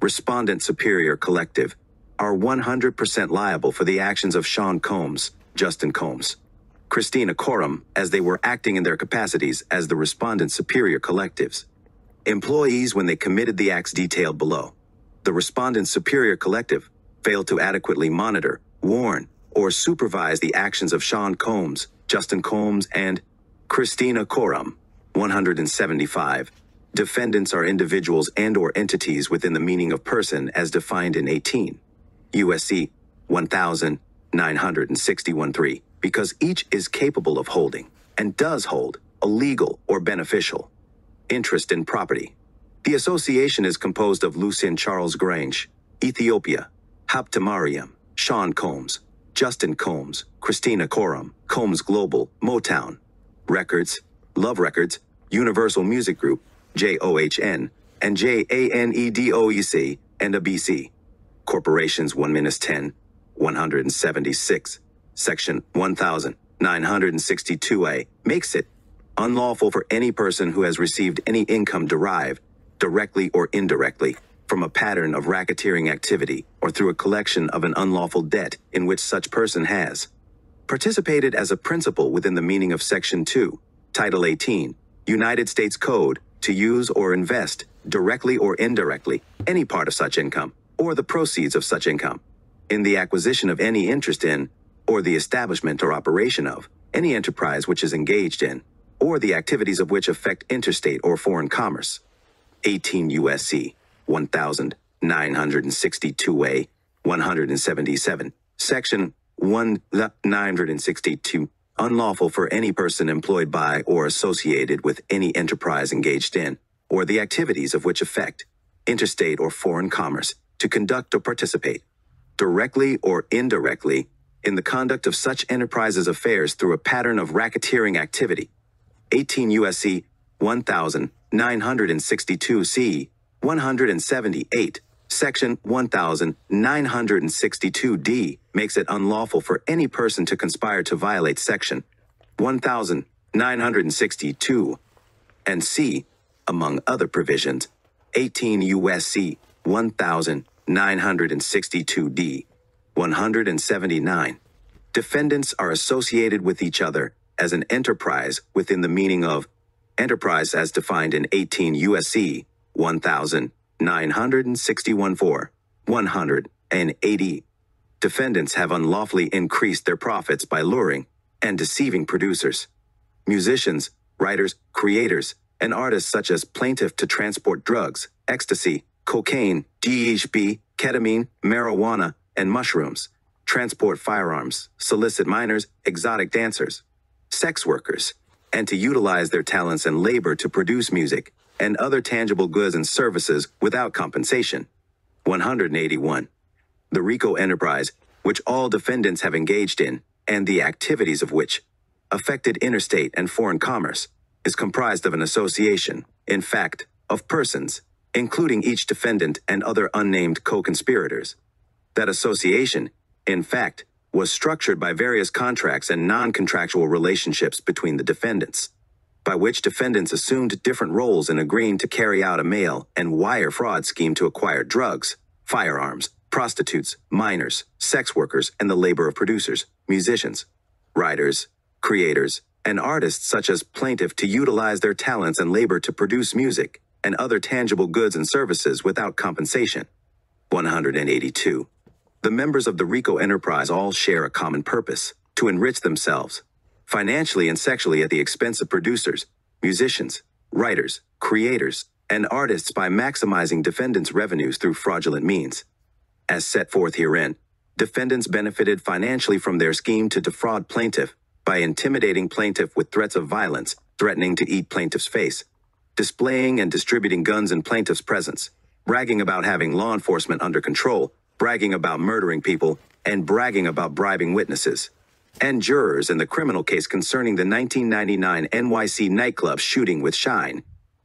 Respondeat Superior Collective, are 100% liable for the actions of Sean Combs, Justin Combs, Kristina Khorram, as they were acting in their capacities as the Respondeat Superior Collectives. Employees when they committed the acts detailed below. The Respondeat Superior Collective failed to adequately monitor, warn, or supervise the actions of Sean Combs, Justin Combs, and Kristina Khorram. 175. Defendants are individuals and or entities within the meaning of person as defined in 18 USC 1961-3 because each is capable of holding and does hold a legal or beneficial interest in property. The association is composed of Lucian Charles Grainge, Ethiopia, Habtemariam, Sean Combs, Justin Combs, Kristina Khorram, Combs Global, Motown, Records, Love Records, Universal Music Group, JOHN, and JANEDOEC, and a BC. Corporations 1 minus 10, 176, Section 1962A makes it unlawful for any person who has received any income derived, directly or indirectly, from a pattern of racketeering activity or through a collection of an unlawful debt in which such person has participated as a principal within the meaning of Section 2, Title 18, United States Code, to use or invest, directly or indirectly, any part of such income, or the proceeds of such income, in the acquisition of any interest in, or the establishment or operation of, any enterprise which is engaged in, or the activities of which affect interstate or foreign commerce. 18 USC 1962A 177, Section 1962, unlawful for any person employed by or associated with any enterprise engaged in, or the activities of which affect interstate or foreign commerce, to conduct or participate, directly or indirectly, in the conduct of such enterprises' affairs through a pattern of racketeering activity. 18 USC 1962 C 178, Section 1962D makes it unlawful for any person to conspire to violate Section 1962 and C, among other provisions, 18 U.S.C. 1962D 179. Defendants are associated with each other as an enterprise within the meaning of enterprise as defined in 18 U.S.C. 1961 4 180. Defendants have unlawfully increased their profits by luring and deceiving producers, musicians, writers, creators, and artists such as plaintiff to transport drugs, ecstasy, cocaine, GHB, ketamine, marijuana, and mushrooms, transport firearms, solicit minors, exotic dancers, sex workers, and to utilize their talents and labor to produce music and other tangible goods and services without compensation. 181. The RICO enterprise, which all defendants have engaged in, and the activities of which affected interstate and foreign commerce, is comprised of an association, in fact, of persons, including each defendant and other unnamed co conspirators. That association, in fact, was structured by various contracts and non contractual relationships between the defendants, by which defendants assumed different roles in agreeing to carry out a mail and wire fraud scheme to acquire drugs, firearms, prostitutes, minors, sex workers, and the labor of producers, musicians, writers, creators, and artists such as plaintiff to utilize their talents and labor to produce music and other tangible goods and services without compensation. 182. The members of the RICO enterprise all share a common purpose to enrich themselves, financially and sexually at the expense of producers, musicians, writers, creators, and artists by maximizing defendants' revenues through fraudulent means. As set forth herein, defendants benefited financially from their scheme to defraud plaintiff by intimidating plaintiff with threats of violence, threatening to eat plaintiff's face, displaying and distributing guns in plaintiff's presence, bragging about having law enforcement under control, bragging about murdering people, and bragging about bribing witnesses. And jurors in the criminal case concerning the 1999 NYC nightclub shooting with Shyne.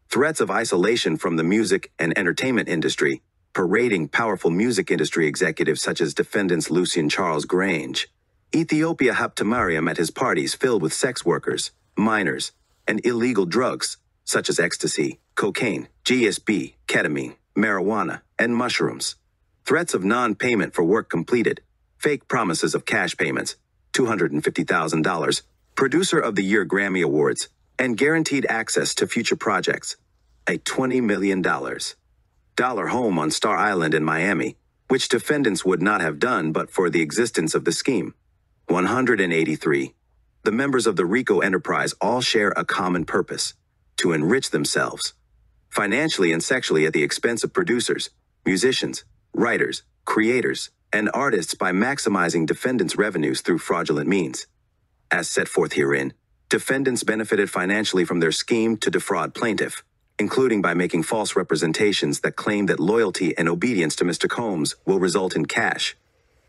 Threats of isolation from the music and entertainment industry, parading powerful music industry executives such as defendants Lucian Charles Grainge, Ethiopia Habtemariam at his parties filled with sex workers, minors, and illegal drugs such as ecstasy, cocaine, GHB, ketamine, marijuana, and mushrooms. Threats of non payment for work completed, fake promises of cash payments, $250,000, Producer of the Year Grammy Awards, and guaranteed access to future projects. A $20 million home on Star Island in Miami, which defendants would not have done but for the existence of the scheme. 183. The members of the RICO enterprise all share a common purpose to enrich themselves, financially and sexually at the expense of producers, musicians, writers, creators, and artists by maximizing defendants' revenues through fraudulent means. As set forth herein, defendants benefited financially from their scheme to defraud plaintiff, including by making false representations that claim that loyalty and obedience to Mr. Combs will result in cash,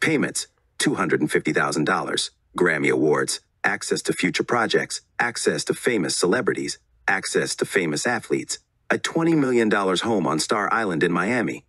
payments, $250,000, Grammy Awards, access to future projects, access to famous celebrities, access to famous athletes, a $20 million home on Star Island in Miami.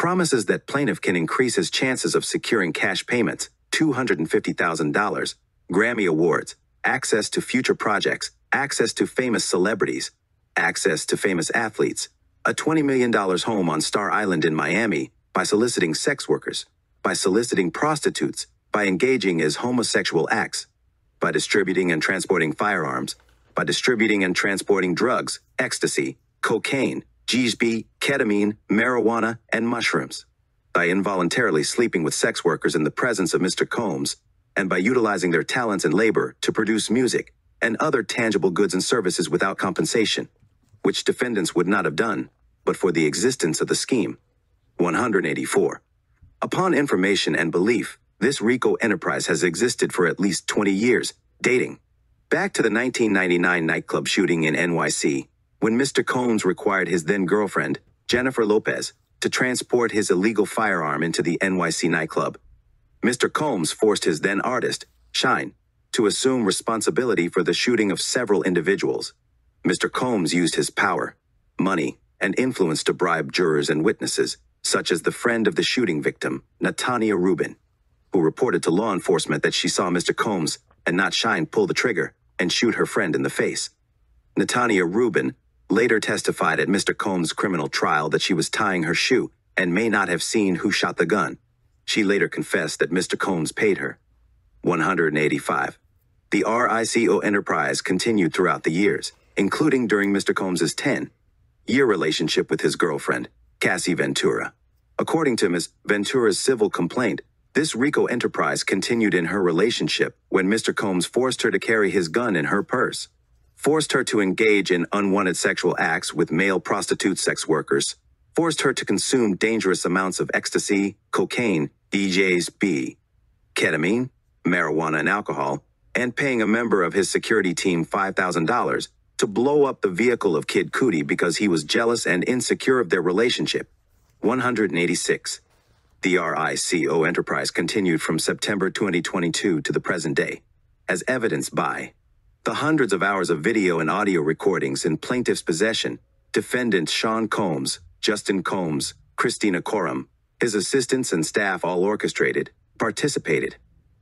Promises that plaintiff can increase his chances of securing cash payments, $250,000, Grammy Awards, access to future projects, access to famous celebrities, access to famous athletes, a $20 million home on Star Island in Miami by soliciting sex workers, by soliciting prostitutes, by engaging as homosexual acts, by distributing and transporting firearms, by distributing and transporting drugs, ecstasy, cocaine, GHB, ketamine, marijuana, and mushrooms, by involuntarily sleeping with sex workers in the presence of Mr. Combs, and by utilizing their talents and labor to produce music and other tangible goods and services without compensation, which defendants would not have done but for the existence of the scheme. 184. Upon information and belief, this RICO enterprise has existed for at least 20 years, dating back to the 1999 nightclub shooting in NYC, when Mr. Combs required his then girlfriend, Jennifer Lopez, to transport his illegal firearm into the NYC nightclub. Mr. Combs forced his then artist, Shyne, to assume responsibility for the shooting of several individuals. Mr. Combs used his power, money, and influence to bribe jurors and witnesses such as the friend of the shooting victim, Natania Reuben, who reported to law enforcement that she saw Mr. Combs and not Shyne pull the trigger and shoot her friend in the face. Natania Reuben later testified at Mr. Combs' criminal trial that she was tying her shoe and may not have seen who shot the gun. She later confessed that Mr. Combs paid her. 185. The RICO enterprise continued throughout the years, including during Mr. Combs's 10 year relationship with his girlfriend, Cassie Ventura. According to Ms. Ventura's civil complaint, this RICO enterprise continued in her relationship when Mr. Combs forced her to carry his gun in her purse, forced her to engage in unwanted sexual acts with male prostitute sex workers, forced her to consume dangerous amounts of ecstasy, cocaine, DJs B, ketamine, marijuana, and alcohol, and paying a member of his security team $5,000 to blow up the vehicle of Kid Cudi because he was jealous and insecure of their relationship. 186. The RICO enterprise continued from September 2022 to the present day, as evidenced by the hundreds of hours of video and audio recordings in plaintiff's possession, defendants Sean Combs, Justin Combs, Kristina Khorram, his assistants and staff all orchestrated, participated,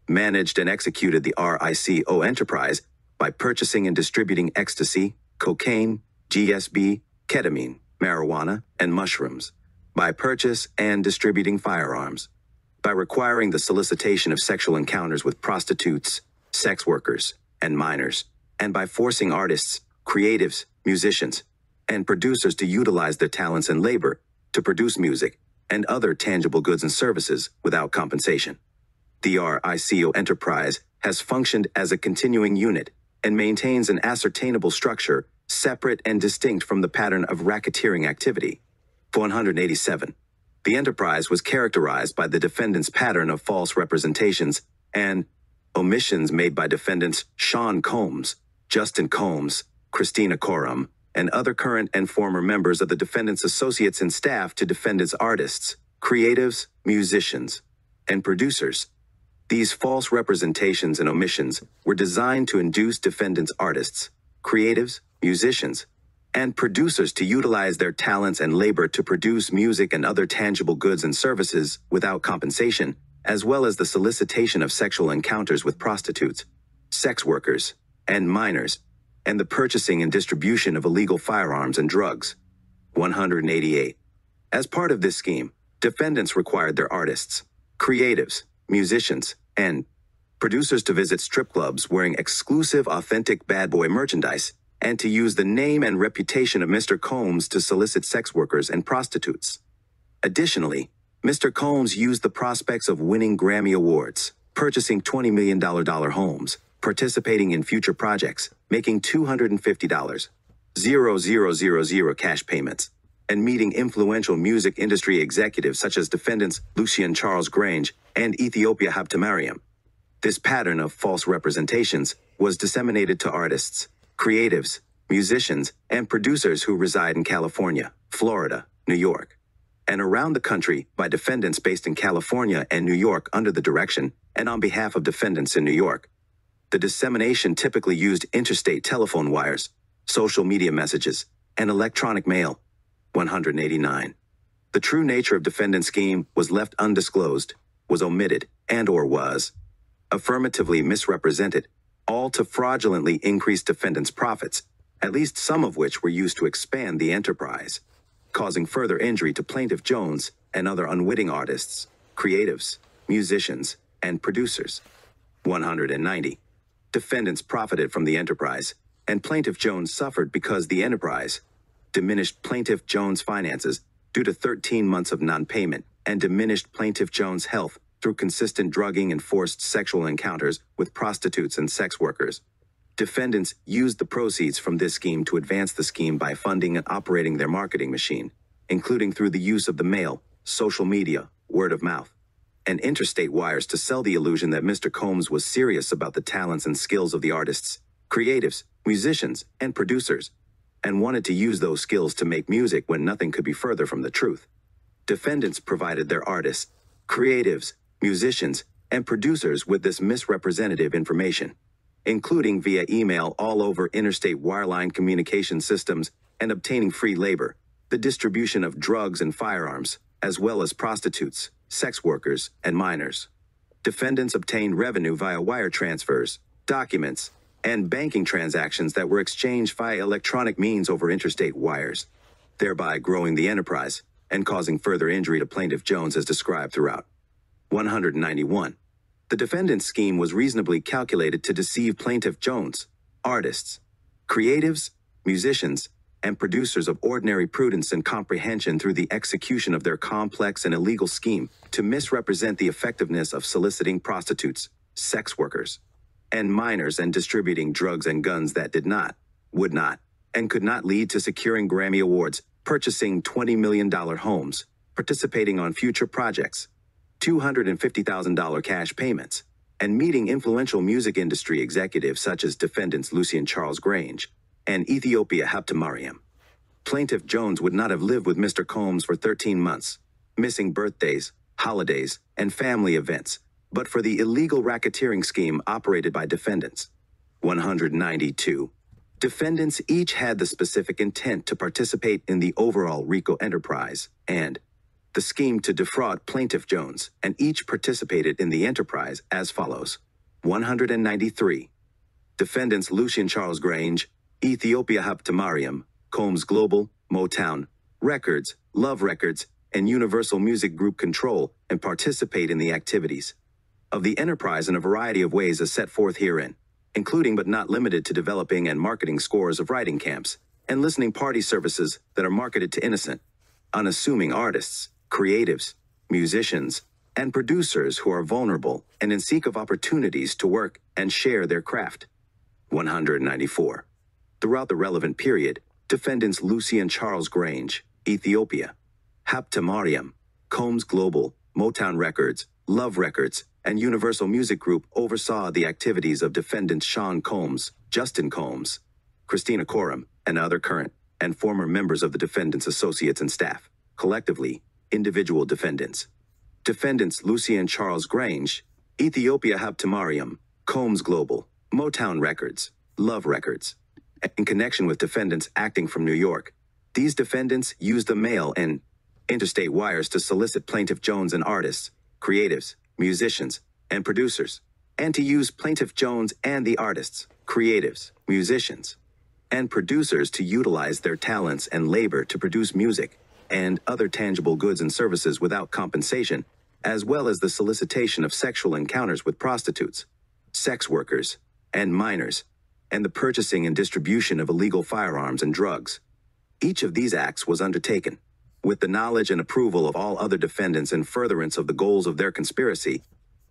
managed and executed the RICO enterprise by purchasing and distributing ecstasy, cocaine, GHB, ketamine, marijuana, and mushrooms by purchase and distributing firearms, by requiring the solicitation of sexual encounters with prostitutes, sex workers, and miners, and by forcing artists, creatives, musicians, and producers to utilize their talents and labor to produce music and other tangible goods and services without compensation. The RICO enterprise has functioned as a continuing unit and maintains an ascertainable structure separate and distinct from the pattern of racketeering activity. 187. The enterprise was characterized by the defendant's pattern of false representations and omissions made by defendants Sean Combs, Justin Combs, Kristina Khorram, and other current and former members of the defendant's associates and staff to defendant's artists, creatives, musicians, and producers. These false representations and omissions were designed to induce defendant's artists, creatives, musicians, and producers to utilize their talents and labor to produce music and other tangible goods and services without compensation, as well as the solicitation of sexual encounters with prostitutes, sex workers, and minors, and the purchasing and distribution of illegal firearms and drugs. 188. As part of this scheme, defendants required their artists, creatives, musicians, and producers to visit strip clubs wearing exclusive authentic bad boy merchandise and to use the name and reputation of Mr. Combs to solicit sex workers and prostitutes. Additionally, Mr. Combs used the prospects of winning Grammy Awards, purchasing $20 million homes, participating in future projects, making $250, 0000 cash payments, and meeting influential music industry executives such as defendants Lucian Charles Grainge and Ethiopia Habtemariam. This pattern of false representations was disseminated to artists, creatives, musicians, and producers who reside in California, Florida, New York, and around the country by defendants based in California and New York under the direction and on behalf of defendants in New York. The dissemination typically used interstate telephone wires, social media messages, and electronic mail. 189. The true nature of defendant's scheme was left undisclosed, was omitted, and or was affirmatively misrepresented all to fraudulently increase defendants' profits, at least some of which were used to expand the enterprise, causing further injury to Plaintiff Jones and other unwitting artists, creatives, musicians, and producers. 190. Defendants profited from the enterprise, and Plaintiff Jones suffered because the enterprise diminished Plaintiff Jones' finances due to 13 months of non payment and diminished Plaintiff Jones' health through consistent drugging and forced sexual encounters with prostitutes and sex workers. Defendants used the proceeds from this scheme to advance the scheme by funding and operating their marketing machine, including through the use of the mail, social media, word of mouth, and interstate wires to sell the illusion that Mr. Combs was serious about the talents and skills of the artists, creatives, musicians, and producers, and wanted to use those skills to make music when nothing could be further from the truth. Defendants provided their artists, creatives, musicians, and producers with this misrepresentative information, including via email all over interstate wireline communication systems and obtaining free labor, the distribution of drugs and firearms, as well as prostitutes, sex workers, and minors. Defendants obtained revenue via wire transfers, documents, and banking transactions that were exchanged via electronic means over interstate wires, thereby growing the enterprise and causing further injury to Plaintiff Jones as described throughout. 191. The defendant's scheme was reasonably calculated to deceive Plaintiff Jones, artists, creatives, musicians, and producers of ordinary prudence and comprehension through the execution of their complex and illegal scheme to misrepresent the effectiveness of soliciting prostitutes, sex workers, and minors and distributing drugs and guns that did not, would not, and could not lead to securing Grammy Awards, purchasing $20 million homes, participating on future projects, $250,000 cash payments, and meeting influential music industry executives such as defendants Lucian Charles Grainge and Ethiopia Habtemariam. Plaintiff Jones would not have lived with Mr. Combs for 13 months, missing birthdays, holidays, and family events, but for the illegal racketeering scheme operated by defendants. 192. Defendants each had the specific intent to participate in the overall RICO enterprise and the scheme to defraud Plaintiff Jones, and each participated in the enterprise as follows. 193. Defendants Lucian Charles Grainge, Ethiopia Habtemariam, Combs Global, Motown, Records, Love Records, and Universal Music Group control and participate in the activities. Of the enterprise in a variety of ways as set forth herein, including but not limited to developing and marketing scores of writing camps and listening party services that are marketed to innocent, unassuming artists, creatives, musicians, and producers who are vulnerable and in seek of opportunities to work and share their craft. 194. Throughout the relevant period, defendants Lucian Charles Grainge, Ethiopia, Habtemariam, Combs Global, Motown Records, Love Records, and Universal Music Group oversaw the activities of defendants Sean Combs, Justin Combs, Kristina Khorram, and other current and former members of the defendants' associates and staff, collectively, individual defendants. Defendants Lucian Charles Grainge, Ethiopia Habtemariam, Combs Global, Motown Records, Love Records, in connection with defendants acting from New York. These defendants used the mail and interstate wires to solicit Plaintiff Jones and artists, creatives, musicians, and producers, and to use Plaintiff Jones and the artists, creatives, musicians, and producers to utilize their talents and labor to produce music and other tangible goods and services without compensation, as well as the solicitation of sexual encounters with prostitutes, sex workers, and minors, and the purchasing and distribution of illegal firearms and drugs. Each of these acts was undertaken with the knowledge and approval of all other defendants in furtherance of the goals of their conspiracy.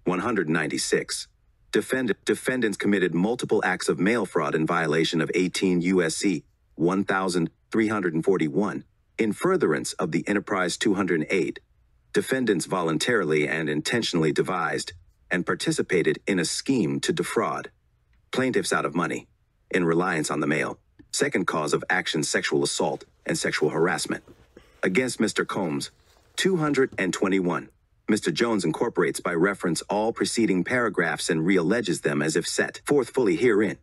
196. Defend- defendants committed multiple acts of mail fraud in violation of 18 USC 1341 in furtherance of the Enterprise 208. Defendants voluntarily and intentionally devised and participated in a scheme to defraud plaintiffs out of money in reliance on the mail. Second cause of action sexual assault and sexual harassment. Against Mr. Combs, 221. Mr. Jones incorporates by reference all preceding paragraphs and realleges them as if set forth fully herein.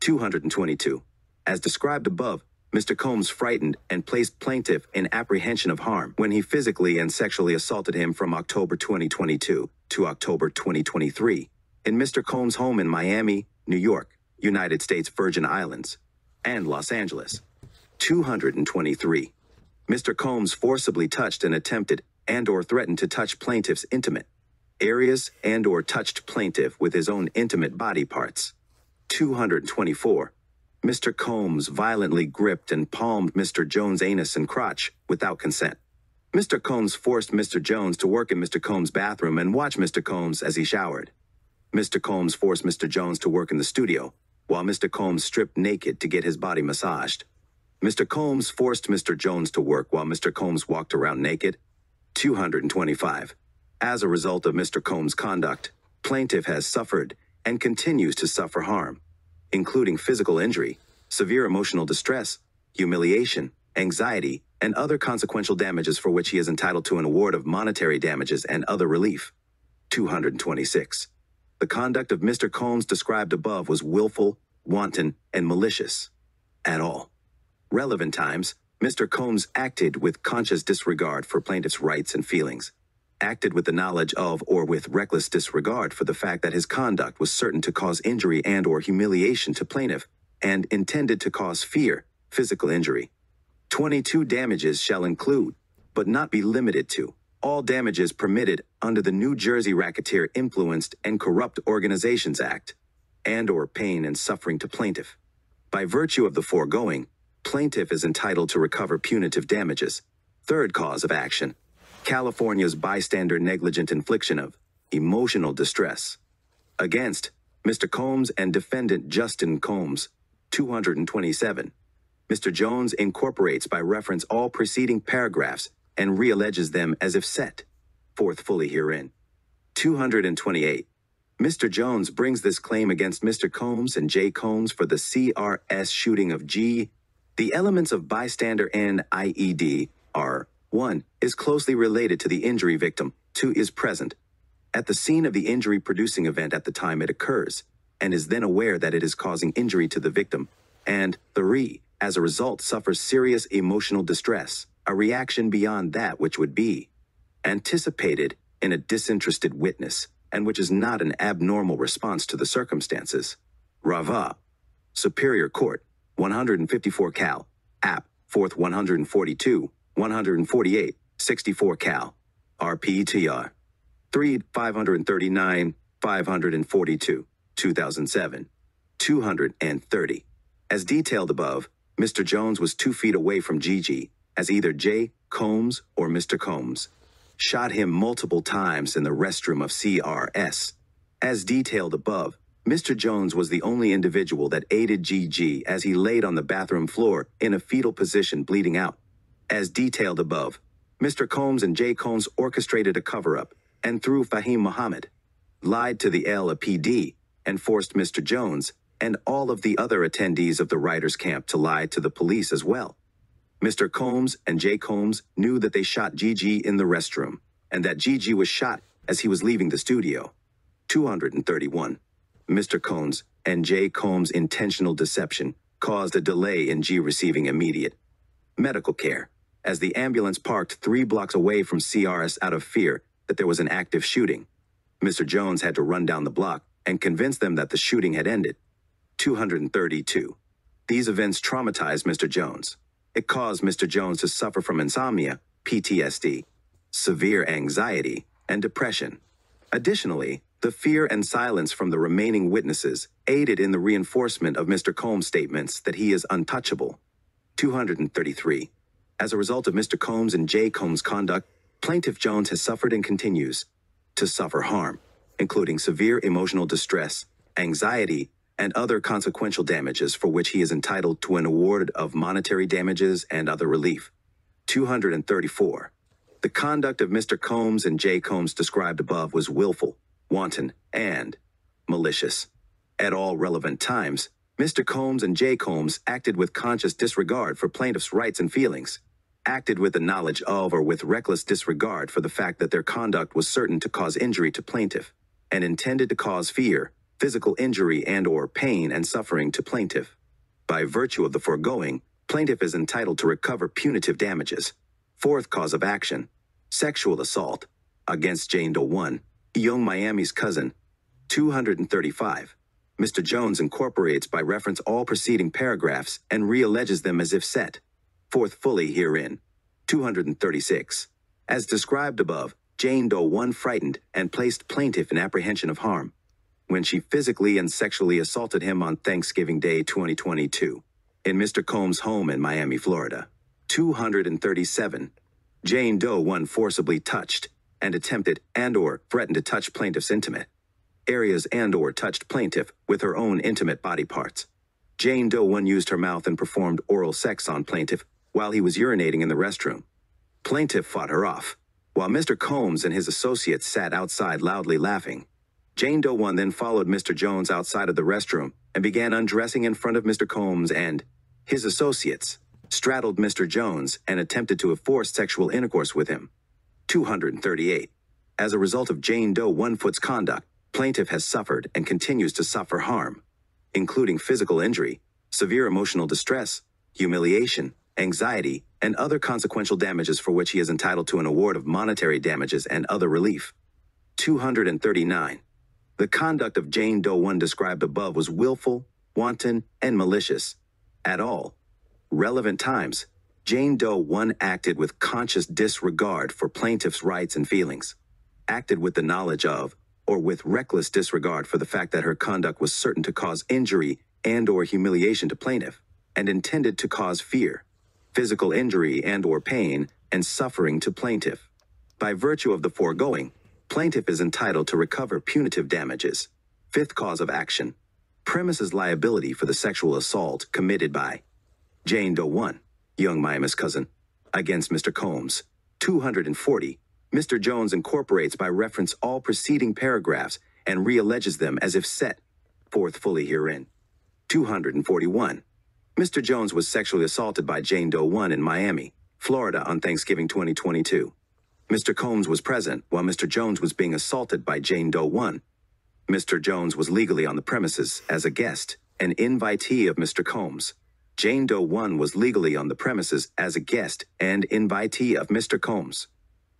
222. As described above, Mr. Combs frightened and placed plaintiff in apprehension of harm when he physically and sexually assaulted him from October 2022 to October 2023 in Mr. Combs' home in Miami, New York, United States Virgin Islands, and Los Angeles. 223. Mr. Combs forcibly touched and attempted and or threatened to touch plaintiff's intimate areas and or touched plaintiff with his own intimate body parts. 224. Mr. Combs violently gripped and palmed Mr. Jones' anus and crotch without consent. Mr. Combs forced Mr. Jones to work in Mr. Combs' bathroom and watch Mr. Combs as he showered. Mr. Combs forced Mr. Jones to work in the studio, while Mr. Combs stripped naked to get his body massaged. Mr. Combs forced Mr. Jones to work while Mr. Combs walked around naked. 225. As a result of Mr. Combs' conduct, plaintiff has suffered and continues to suffer harm including physical injury, severe emotional distress, humiliation, anxiety, and other consequential damages for which he is entitled to an award of monetary damages and other relief. 226. The conduct of Mr. Combs described above was willful, wanton, and malicious. At all. Relevant times, Mr. Combs acted with conscious disregard for plaintiff's rights and feelings, acted with the knowledge of or with reckless disregard for the fact that his conduct was certain to cause injury and or humiliation to plaintiff, and intended to cause fear, physical injury. 22 damages shall include, but not be limited to, all damages permitted under the New Jersey Racketeer Influenced and Corrupt Organizations Act, and or pain and suffering to plaintiff. By virtue of the foregoing, plaintiff is entitled to recover punitive damages. Third cause of action, California's bystander negligent infliction of emotional distress. Against Mr. Combs and defendant Justin Combs, 227. Mr. Jones incorporates by reference all preceding paragraphs and realleges them as if set, forth fully herein. 228. Mr. Jones brings this claim against Mr. Combs and J. Combs for the CRS shooting of G. The elements of bystander and IED are 1. is closely related to the injury victim, 2. is present at the scene of the injury producing event at the time it occurs, and is then aware that it is causing injury to the victim, and 3. as a result suffers serious emotional distress, a reaction beyond that which would be anticipated in a disinterested witness, and which is not an abnormal response to the circumstances. Rava. Superior Court, 154 Cal, App, 4th 142, 148, 64 Cal, RPTR. 3 539, 542, 2007, 230. As detailed above, Mr. Jones was two feet away from Gigi as either J. Combs or Mr. Combs shot him multiple times in the restroom of CRS. As detailed above, Mr. Jones was the only individual that aided GG as he laid on the bathroom floor in a fetal position bleeding out. As detailed above, Mr. Combs and Jay Combs orchestrated a cover up and through Faheem Muhammad, lied to the LAPD and forced Mr. Jones and all of the other attendees of the writers' camp to lie to the police as well. Mr. Combs and Jay Combs knew that they shot Gigi in the restroom and that Gigi was shot as he was leaving the studio. 231. Mr. Combs and Jay Combs' intentional deception caused a delay in G receiving immediate medical care as the ambulance parked three blocks away from CRS out of fear that there was an active shooting. Mr. Jones had to run down the block and convince them that the shooting had ended. 232. These events traumatized Mr. Jones. It caused Mr. Jones to suffer from insomnia, PTSD, severe anxiety, and depression. Additionally, the fear and silence from the remaining witnesses aided in the reinforcement of Mr. Combs' statements that he is untouchable. 233. As a result of Mr. Combs and J. Combs' conduct, Plaintiff Jones has suffered and continues to suffer harm, including severe emotional distress, anxiety, and other consequential damages for which he is entitled to an award of monetary damages and other relief. 234. The conduct of Mr. Combs and J. Combs described above was willful, wanton, and malicious. At all relevant times, Mr. Combs and J. Combs acted with conscious disregard for plaintiff's rights and feelings, acted with the knowledge of or with reckless disregard for the fact that their conduct was certain to cause injury to plaintiff, and intended to cause fear, physical injury and or pain and suffering to plaintiff. By virtue of the foregoing, plaintiff is entitled to recover punitive damages. Fourth cause of action, sexual assault against Jane Doe 1, Yung Miami's cousin. 235. Mr. Jones incorporates by reference all preceding paragraphs and realleges them as if set. Forth fully herein. 236. As described above, Jane Doe 1 frightened and placed plaintiff in apprehension of harm when she physically and sexually assaulted him on Thanksgiving Day 2022 in Mr. Combs' home in Miami, Florida. 237. Jane Doe 1 forcibly touched and attempted and or threatened to touch plaintiff's intimate areas and or touched plaintiff with her own intimate body parts. Jane Doe 1 used her mouth and performed oral sex on plaintiff while he was urinating in the restroom. Plaintiff fought her off, while Mr. Combs and his associates sat outside loudly laughing. Jane Doe 1 then followed Mr. Jones outside of the restroom and began undressing in front of Mr. Combs and his associates, straddled Mr. Jones and attempted to have forced sexual intercourse with him. 238. As a result of Jane Doe 1 foot's conduct, plaintiff has suffered and continues to suffer harm, including physical injury, severe emotional distress, humiliation, anxiety, and other consequential damages for which he is entitled to an award of monetary damages and other relief. 239. The conduct of Jane Doe 1 described above was willful, wanton, and malicious. At all relevant times, Jane Doe 1 acted with conscious disregard for plaintiff's rights and feelings, acted with the knowledge of, or with reckless disregard for the fact that her conduct was certain to cause injury and or humiliation to plaintiff, and intended to cause fear, physical injury and or pain, and suffering to plaintiff. By virtue of the foregoing, plaintiff is entitled to recover punitive damages. Fifth cause of action, premises liability for the sexual assault committed by Jane Doe 1, Yung Miami's cousin, against Mr. Combs. 240, Mr. Jones incorporates by reference all preceding paragraphs and realleges them as if set forth fully herein. 241. Mr. Jones was sexually assaulted by Jane Doe 1 in Miami, Florida on Thanksgiving 2022. Mr. Combs was present while Mr. Jones was being assaulted by Jane Doe 1. Mr. Jones was legally on the premises as a guest, an invitee of Mr. Combs. Jane Doe 1 was legally on the premises as a guest and invitee of Mr. Combs.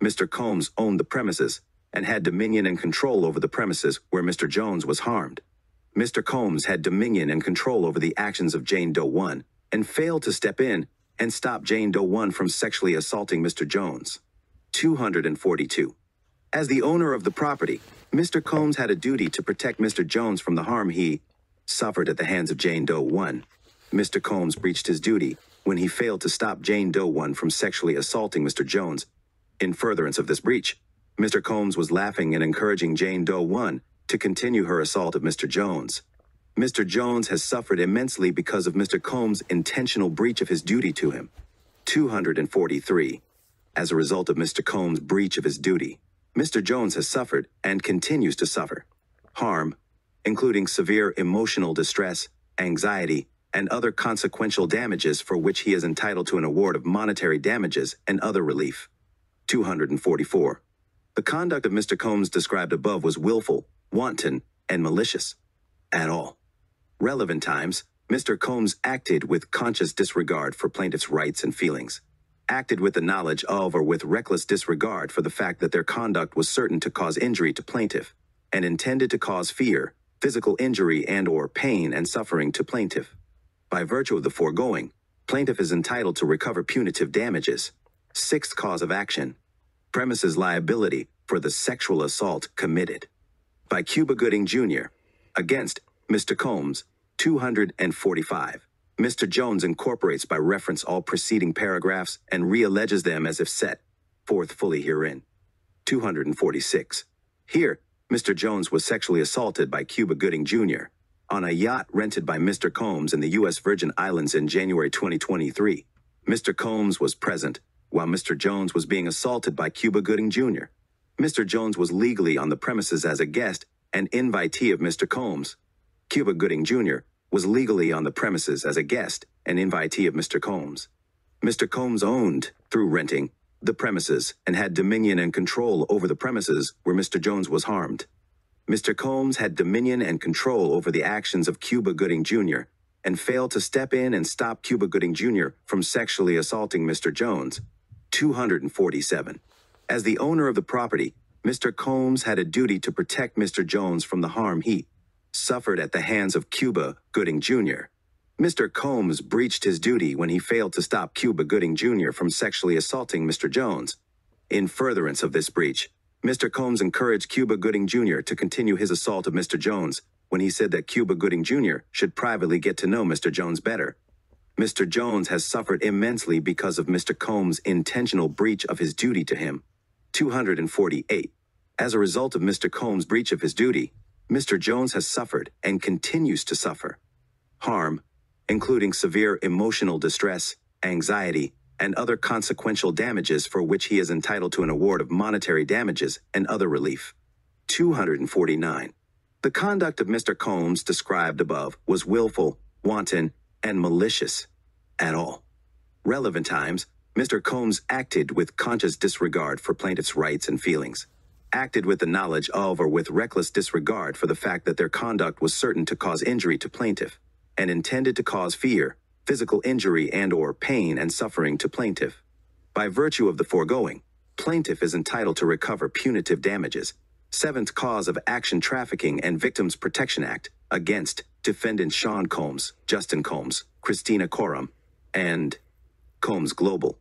Mr. Combs owned the premises and had dominion and control over the premises where Mr. Jones was harmed. Mr. Combs had dominion and control over the actions of Jane Doe 1 and failed to step in and stop Jane Doe 1 from sexually assaulting Mr. Jones. 242. As the owner of the property, Mr. Combs had a duty to protect Mr. Jones from the harm he suffered at the hands of Jane Doe 1. Mr. Combs breached his duty when he failed to stop Jane Doe 1 from sexually assaulting Mr. Jones. In furtherance of this breach, Mr. Combs was laughing and encouraging Jane Doe 1 to continue her assault of Mr. Jones. Mr. Jones has suffered immensely because of Mr. Combs' intentional breach of his duty to him. 243. As a result of Mr. Combs' breach of his duty, Mr. Jones has suffered and continues to suffer harm, including severe emotional distress, anxiety, and other consequential damages for which he is entitled to an award of monetary damages and other relief. 244. The conduct of Mr. Combs described above was willful, wanton, and malicious. At all relevant times, Mr. Combs acted with conscious disregard for plaintiff's rights and feelings, acted with the knowledge of or with reckless disregard for the fact that their conduct was certain to cause injury to plaintiff, and intended to cause fear, physical injury and or pain and suffering to plaintiff. By virtue of the foregoing, plaintiff is entitled to recover punitive damages. Sixth cause of action, premises liability for the sexual assault committed by Cuba Gooding Jr. against Mr. Combs, 245. Mr. Jones incorporates by reference all preceding paragraphs and realleges them as if set forth fully herein. 246. Here, Mr. Jones was sexually assaulted by Cuba Gooding Jr. on a yacht rented by Mr. Combs in the U.S. Virgin Islands in January 2023. Mr. Combs was present while Mr. Jones was being assaulted by Cuba Gooding Jr. Mr. Jones was legally on the premises as a guest and invitee of Mr. Combs. Cuba Gooding Jr. was legally on the premises as a guest and invitee of Mr. Combs. Mr. Combs owned, through renting, the premises and had dominion and control over the premises where Mr. Jones was harmed. Mr. Combs had dominion and control over the actions of Cuba Gooding Jr. and failed to step in and stop Cuba Gooding Jr. from sexually assaulting Mr. Jones. 247. As the owner of the property, Mr. Combs had a duty to protect Mr. Jones from the harm he suffered at the hands of Cuba Gooding Jr. Mr. Combs breached his duty when he failed to stop Cuba Gooding Jr. from sexually assaulting Mr. Jones. In furtherance of this breach, Mr. Combs encouraged Cuba Gooding Jr. to continue his assault of Mr. Jones when he said that Cuba Gooding Jr. should privately get to know Mr. Jones better. Mr. Jones has suffered immensely because of Mr. Combs' intentional breach of his duty to him. 248. As a result of Mr. Combs' breach of his duty, Mr. Jones has suffered and continues to suffer harm, including severe emotional distress, anxiety, and other consequential damages for which he is entitled to an award of monetary damages and other relief. 249. The conduct of Mr. Combs described above was willful, wanton, and malicious at all. Relevant times, Mr. Combs acted with conscious disregard for plaintiff's rights and feelings acted with the knowledge of or with reckless disregard for the fact that their conduct was certain to cause injury to plaintiff, and intended to cause fear, physical injury and or pain and suffering to plaintiff. By virtue of the foregoing, plaintiff is entitled to recover punitive damages. Seventh cause of action trafficking and Victims Protection Act against defendant Sean Combs, Justin Combs, Kristina Khorram, and Combs Global.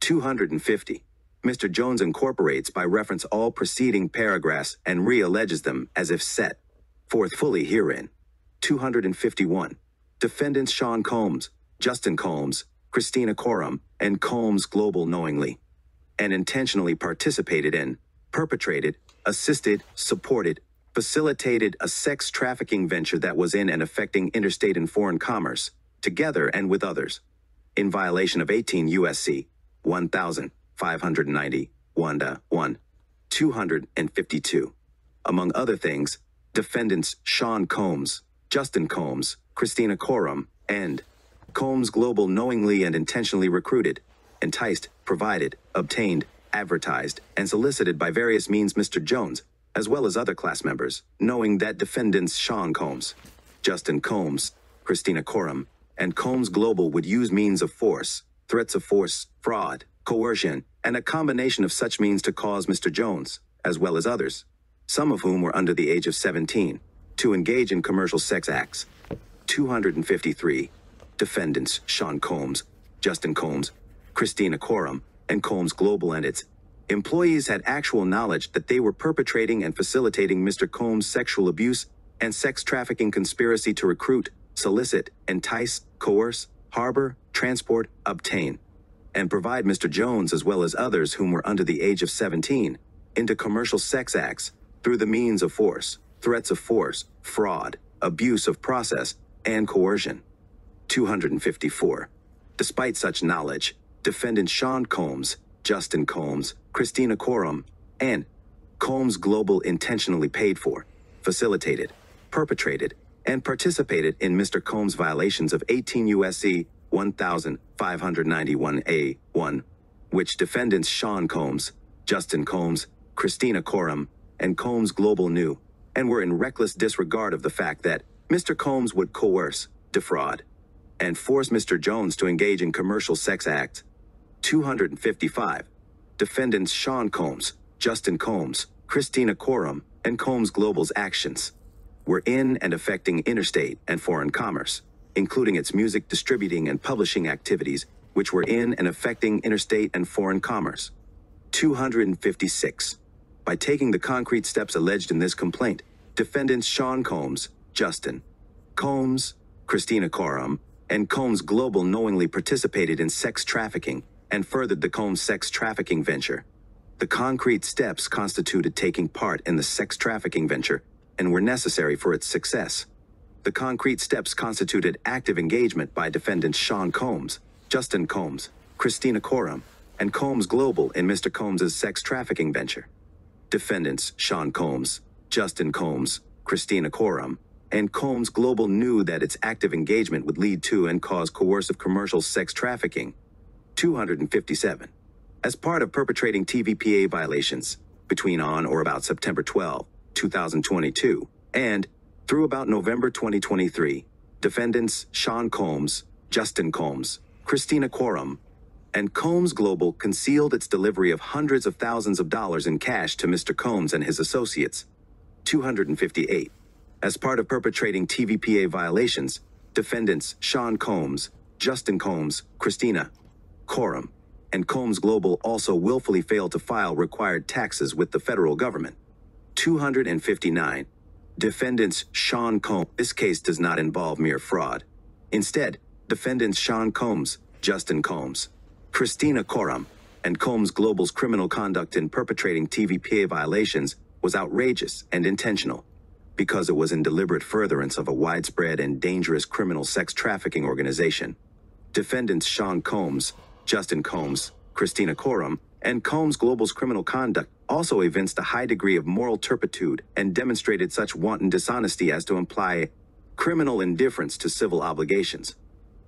250. Mr. Jones incorporates by reference all preceding paragraphs and re-alleges them as if set forth fully herein. 251. Defendants Sean Combs, Justin Combs, Kristina Khorram, and Combs Global knowingly and intentionally participated in, perpetrated, assisted, supported, facilitated a sex trafficking venture that was in and affecting interstate and foreign commerce, together and with others, in violation of 18 U.S.C. 1590, 1 1, 252. Among other things, defendants Sean Combs, Justin Combs, Kristina Khorram, and Combs Global knowingly and intentionally recruited, enticed, provided, obtained, advertised, and solicited by various means Mr. Jones, as well as other class members, knowing that defendants Sean Combs, Justin Combs, Kristina Khorram, and Combs Global would use means of force, threats of force, fraud, coercion, and a combination of such means to cause Mr. Jones, as well as others, some of whom were under the age of 17, to engage in commercial sex acts. 253 defendants Sean Combs, Justin Combs, Kristina Khorram, and Combs Global and its employees had actual knowledge that they were perpetrating and facilitating Mr. Combs' sexual abuse and sex trafficking conspiracy to recruit, solicit, entice, coerce, harbor, transport, obtain, and provide Mr. Jones as well as others whom were under the age of 17 into commercial sex acts through the means of force, threats of force, fraud, abuse of process, and coercion. 254. Despite such knowledge, defendant Sean Combs, Justin Combs, Kristina Khorram, and Combs Global intentionally paid for, facilitated, perpetrated, and participated in Mr. Combs' violations of 18 U.S.C. 1591A1, which defendants Sean Combs, Justin Combs, Kristina Khorram, and Combs Global knew, and were in reckless disregard of the fact that Mr. Combs would coerce, defraud, and force Mr. Jones to engage in commercial sex acts. 255. Defendants Sean Combs, Justin Combs, Kristina Khorram, and Combs Global's actions were in and affecting interstate and foreign commerce, including its music distributing and publishing activities, which were in and affecting interstate and foreign commerce. 256. By taking the concrete steps alleged in this complaint, defendants Sean Combs, Justin Combs, Kristina Khorram, and Combs Global knowingly participated in sex trafficking and furthered the Combs sex trafficking venture. The concrete steps constituted taking part in the sex trafficking venture and were necessary for its success. The concrete steps constituted active engagement by defendants Sean Combs, Justin Combs, Kristina Khorram, and Combs Global in Mr. Combs' sex trafficking venture. Defendants Sean Combs, Justin Combs, Kristina Khorram, and Combs Global knew that its active engagement would lead to and cause coercive commercial sex trafficking 257. As part of perpetrating TVPA violations between on or about September 12, 2022, and through about November 2023, defendants Sean Combs, Justin Combs, Kristina Khorram, and Combs Global concealed its delivery of hundreds of thousands of dollars in cash to Mr. Combs and his associates. 258. As part of perpetrating TVPA violations, defendants Sean Combs, Justin Combs, Kristina Khorram, and Combs Global also willfully failed to file required taxes with the federal government. 259. Defendants Sean Combs. This case does not involve mere fraud. Instead, defendants Sean Combs, Justin Combs, Kristina Khorram, and Combs Global's criminal conduct in perpetrating TVPA violations was outrageous and intentional because it was in deliberate furtherance of a widespread and dangerous criminal sex trafficking organization. Defendants Sean Combs, Justin Combs, Kristina Khorram, and Combs Global's criminal conduct also evinced a high degree of moral turpitude and demonstrated such wanton dishonesty as to imply criminal indifference to civil obligations.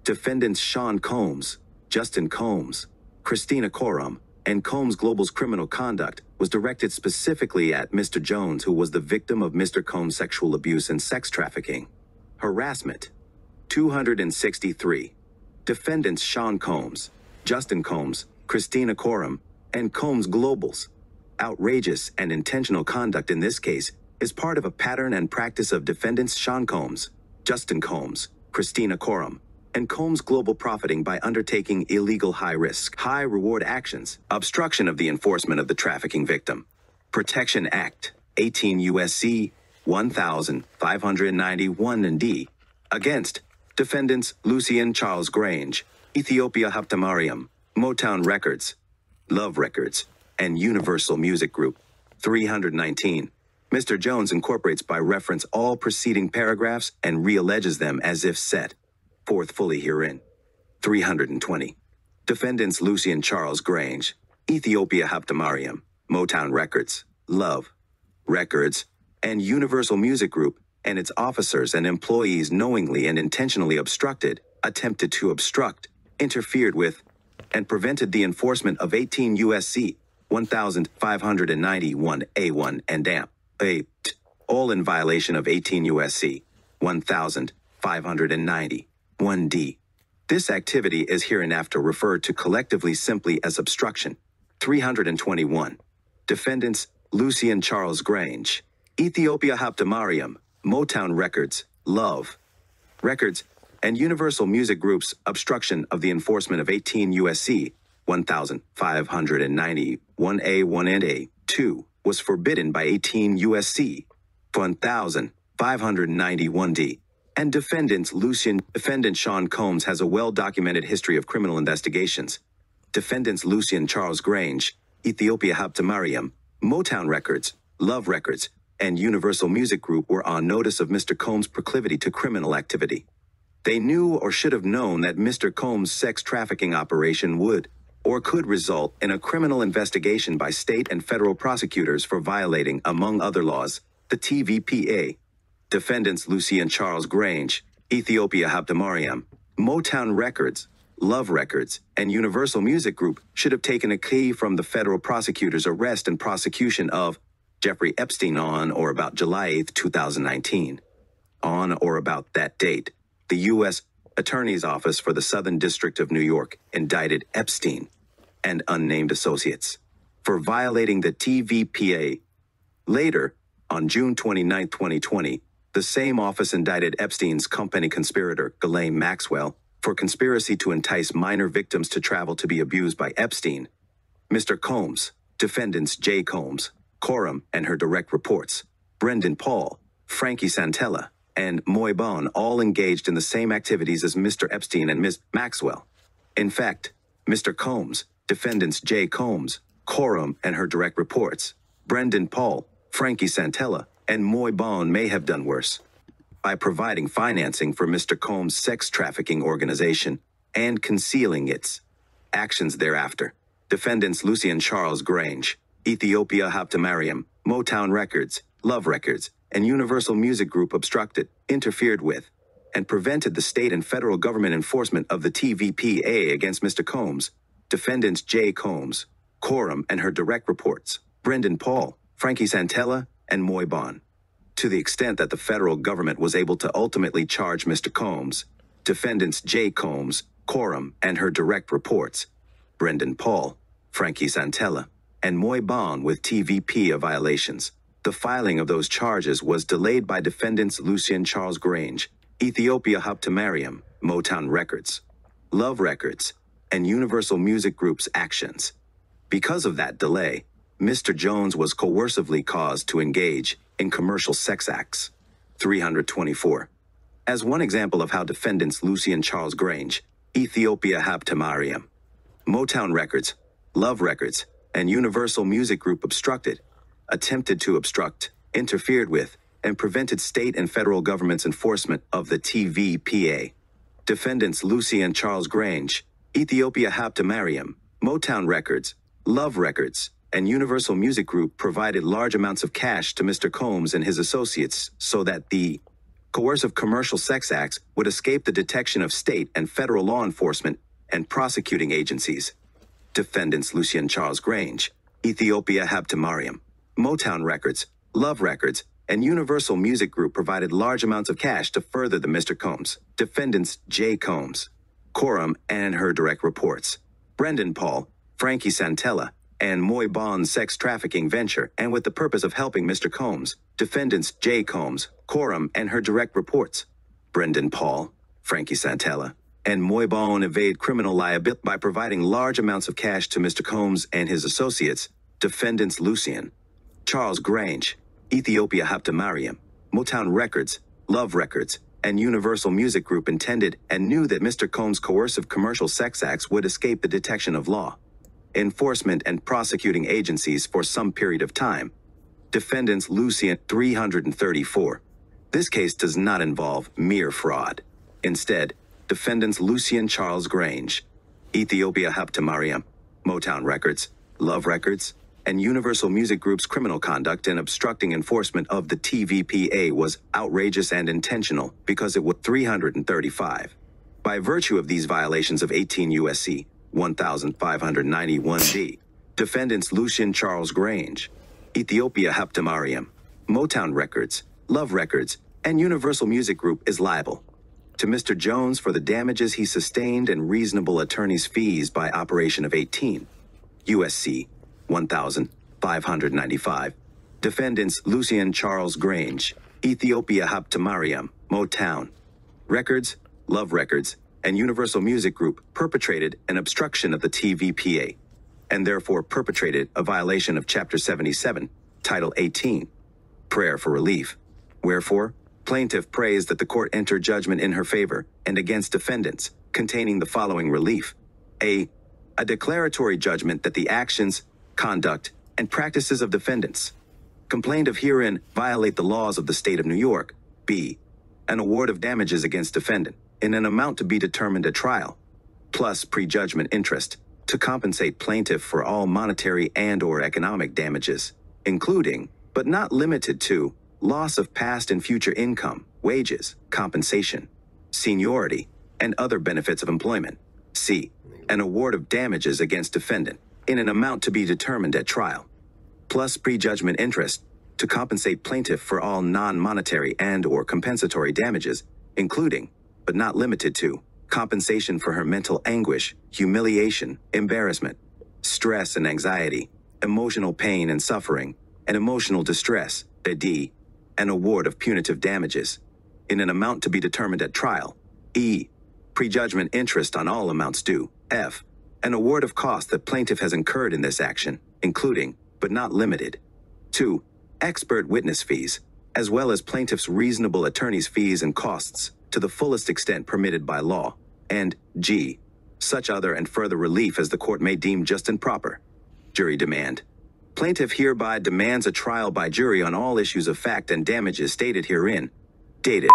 Defendants Sean Combs, Justin Combs, Kristina Khorram, and Combs Global's criminal conduct was directed specifically at Mr. Jones, who was the victim of Mr. Combs' sexual abuse and sex trafficking. Harassment. 263. defendants Sean Combs, Justin Combs, Kristina Khorram, and Combs Globals. Outrageous and intentional conduct in this case is part of a pattern and practice of defendants Sean Combs, Justin Combs, Kristina Khorram, and Combs Global profiting by undertaking illegal high risk, high reward actions, obstruction of the enforcement of the trafficking victim, Protection Act, 18 USC 1591 and D, against defendants Lucian Charles Grainge, Ethiopia Habtemariam, Motown Records, Love Records, and Universal Music Group. 319. Mr. Jones incorporates by reference all preceding paragraphs and realleges them as if set forth fully herein. 320. Defendants Lucian Charles Grainge, Ethiopia Habtemariam, Motown Records, Love Records, and Universal Music Group and its officers and employees knowingly and intentionally obstructed, attempted to obstruct, interfered with, and prevented the enforcement of 18 USC 1591A1 and DAMP, a, t, all in violation of 18 USC 1591D. This activity is hereinafter referred to collectively simply as obstruction. 321. Defendants Lucian Charles Grainge, Ethiopia Habtemariam, Motown Records, Love Records, and Universal Music Group's obstruction of the enforcement of 18 USC 1591A1 and A2 was forbidden by 18 USC 1591D. And defendants Lucian, defendant Sean Combs has a well-documented history of criminal investigations. Defendants Lucian Charles Grainge, Ethiopia Habtemariam, Motown Records, Love Records, and Universal Music Group were on notice of Mr. Combs' proclivity to criminal activity. They knew or should have known that Mr. Combs' sex trafficking operation would or could result in a criminal investigation by state and federal prosecutors for violating, among other laws, the TVPA. Defendants Lucian Charles Grainge, Ethiopia Habtemariam, Motown Records, Love Records, and Universal Music Group should have taken a key from the federal prosecutor's arrest and prosecution of Jeffrey Epstein on or about July 8, 2019. On or about that date, the U.S. Attorney's Office for the Southern District of New York indicted Epstein and unnamed associates for violating the TVPA. Later, on June 29, 2020, the same office indicted Epstein's company conspirator, Ghislaine Maxwell, for conspiracy to entice minor victims to travel to be abused by Epstein. Mr. Combs, defendants J. Combs, Khorram and her direct reports, Brendan Paul, Frankie Santella, and Moy Bon all engaged in the same activities as Mr. Epstein and Ms. Maxwell. In fact, Mr. Combs, defendants J. Combs, Khorram and her direct reports, Brendan Paul, Frankie Santella, and Moy Bon may have done worse by providing financing for Mr. Combs' sex trafficking organization and concealing its actions thereafter. Defendants Lucian Charles Grainge, Ethiopia Habtemariam, Motown Records, Love Records, and Universal Music Group obstructed, interfered with, and prevented the state and federal government enforcement of the TVPA against Mr. Combs, defendants J. Combs, Khorram and her direct reports, Brendan Paul, Frankie Santella, and Moy Bon. To the extent that the federal government was able to ultimately charge Mr. Combs, defendants J. Combs, Khorram, and her direct reports, Brendan Paul, Frankie Santella, and Moy Bon with TVP violations. The filing of those charges was delayed by defendants Lucian Charles Grainge, Ethiopia Habtemariam, Motown Records, Love Records, and Universal Music Group's actions. Because of that delay, Mr. Jones was coercively caused to engage in commercial sex acts. 324. As one example of how defendants Lucian Charles Grainge, Ethiopia Habtemariam, Motown Records, Love Records, and Universal Music Group obstructed, attempted to obstruct, interfered with, and prevented state and federal government's enforcement of the TVPA. Defendants Lucian Charles Grainge, Ethiopia Habtemariam, Motown Records, Love Records, and Universal Music Group provided large amounts of cash to Mr. Combs and his associates so that the coercive commercial sex acts would escape the detection of state and federal law enforcement and prosecuting agencies. Defendants Lucian Charles Grainge, Ethiopia Habtemariam, Motown Records, Love Records, and Universal Music Group provided large amounts of cash to further the Mr. Combs. Defendants Jay Combs, Khorram, and her direct reports. Brendan Paul, Frankie Santella, and Moy Bond's sex trafficking venture, and with the purpose of helping Mr. Combs, defendants Jay Combs, Khorram, and her direct reports. Brendan Paul, Frankie Santella, and Moy Bond evade criminal liability by providing large amounts of cash to Mr. Combs and his associates, defendants Lucian, Charles Grainge, Ethiopia Habtemariam, Motown Records, Love Records, and Universal Music Group intended and knew that Mr. Combs' coercive commercial sex acts would escape the detection of law, enforcement, and prosecuting agencies for some period of time. Defendants Lucian 334. This case does not involve mere fraud. Instead, defendants Lucian Charles Grainge, Ethiopia Haptamariam, Motown Records, Love Records, and Universal Music Group's criminal conduct in obstructing enforcement of the TVPA was outrageous and intentional because it was 335. By virtue of these violations of 18 USC 1591D, defendants Lucian Charles Grainge, Ethiopia Habtemariam, Motown Records, Love Records, and Universal Music Group is liable to Mr. Jones for the damages he sustained and reasonable attorney's fees by operation of 18 USC 1595. Defendants Lucian Charles Grainge, Ethiopia Habtemariam, Motown, Records, Love Records, and Universal Music Group perpetrated an obstruction of the TVPA, and therefore perpetrated a violation of Chapter 77, Title 18, Prayer for Relief. Wherefore, plaintiff prays that the court enter judgment in her favor and against defendants, containing the following relief. A. A declaratory judgment that the actions, conduct, and practices of defendants complained of herein violate the laws of the state of New York. B. An award of damages against defendant in an amount to be determined at trial, plus prejudgment interest to compensate plaintiff for all monetary and or economic damages, including, but not limited to, loss of past and future income, wages, compensation, seniority, and other benefits of employment. C. An award of damages against defendant in an amount to be determined at trial, plus prejudgment interest to compensate plaintiff for all non-monetary and or compensatory damages, including, but not limited to, compensation for her mental anguish, humiliation, embarrassment, stress and anxiety, emotional pain and suffering, and emotional distress, a D, an award of punitive damages, in an amount to be determined at trial, E, prejudgment interest on all amounts due, F, an award of costs that plaintiff has incurred in this action, including, but not limited, to, expert witness fees, as well as plaintiff's reasonable attorney's fees and costs to the fullest extent permitted by law, and G, such other and further relief as the court may deem just and proper. Jury demand. Plaintiff hereby demands a trial by jury on all issues of fact and damages stated herein, dated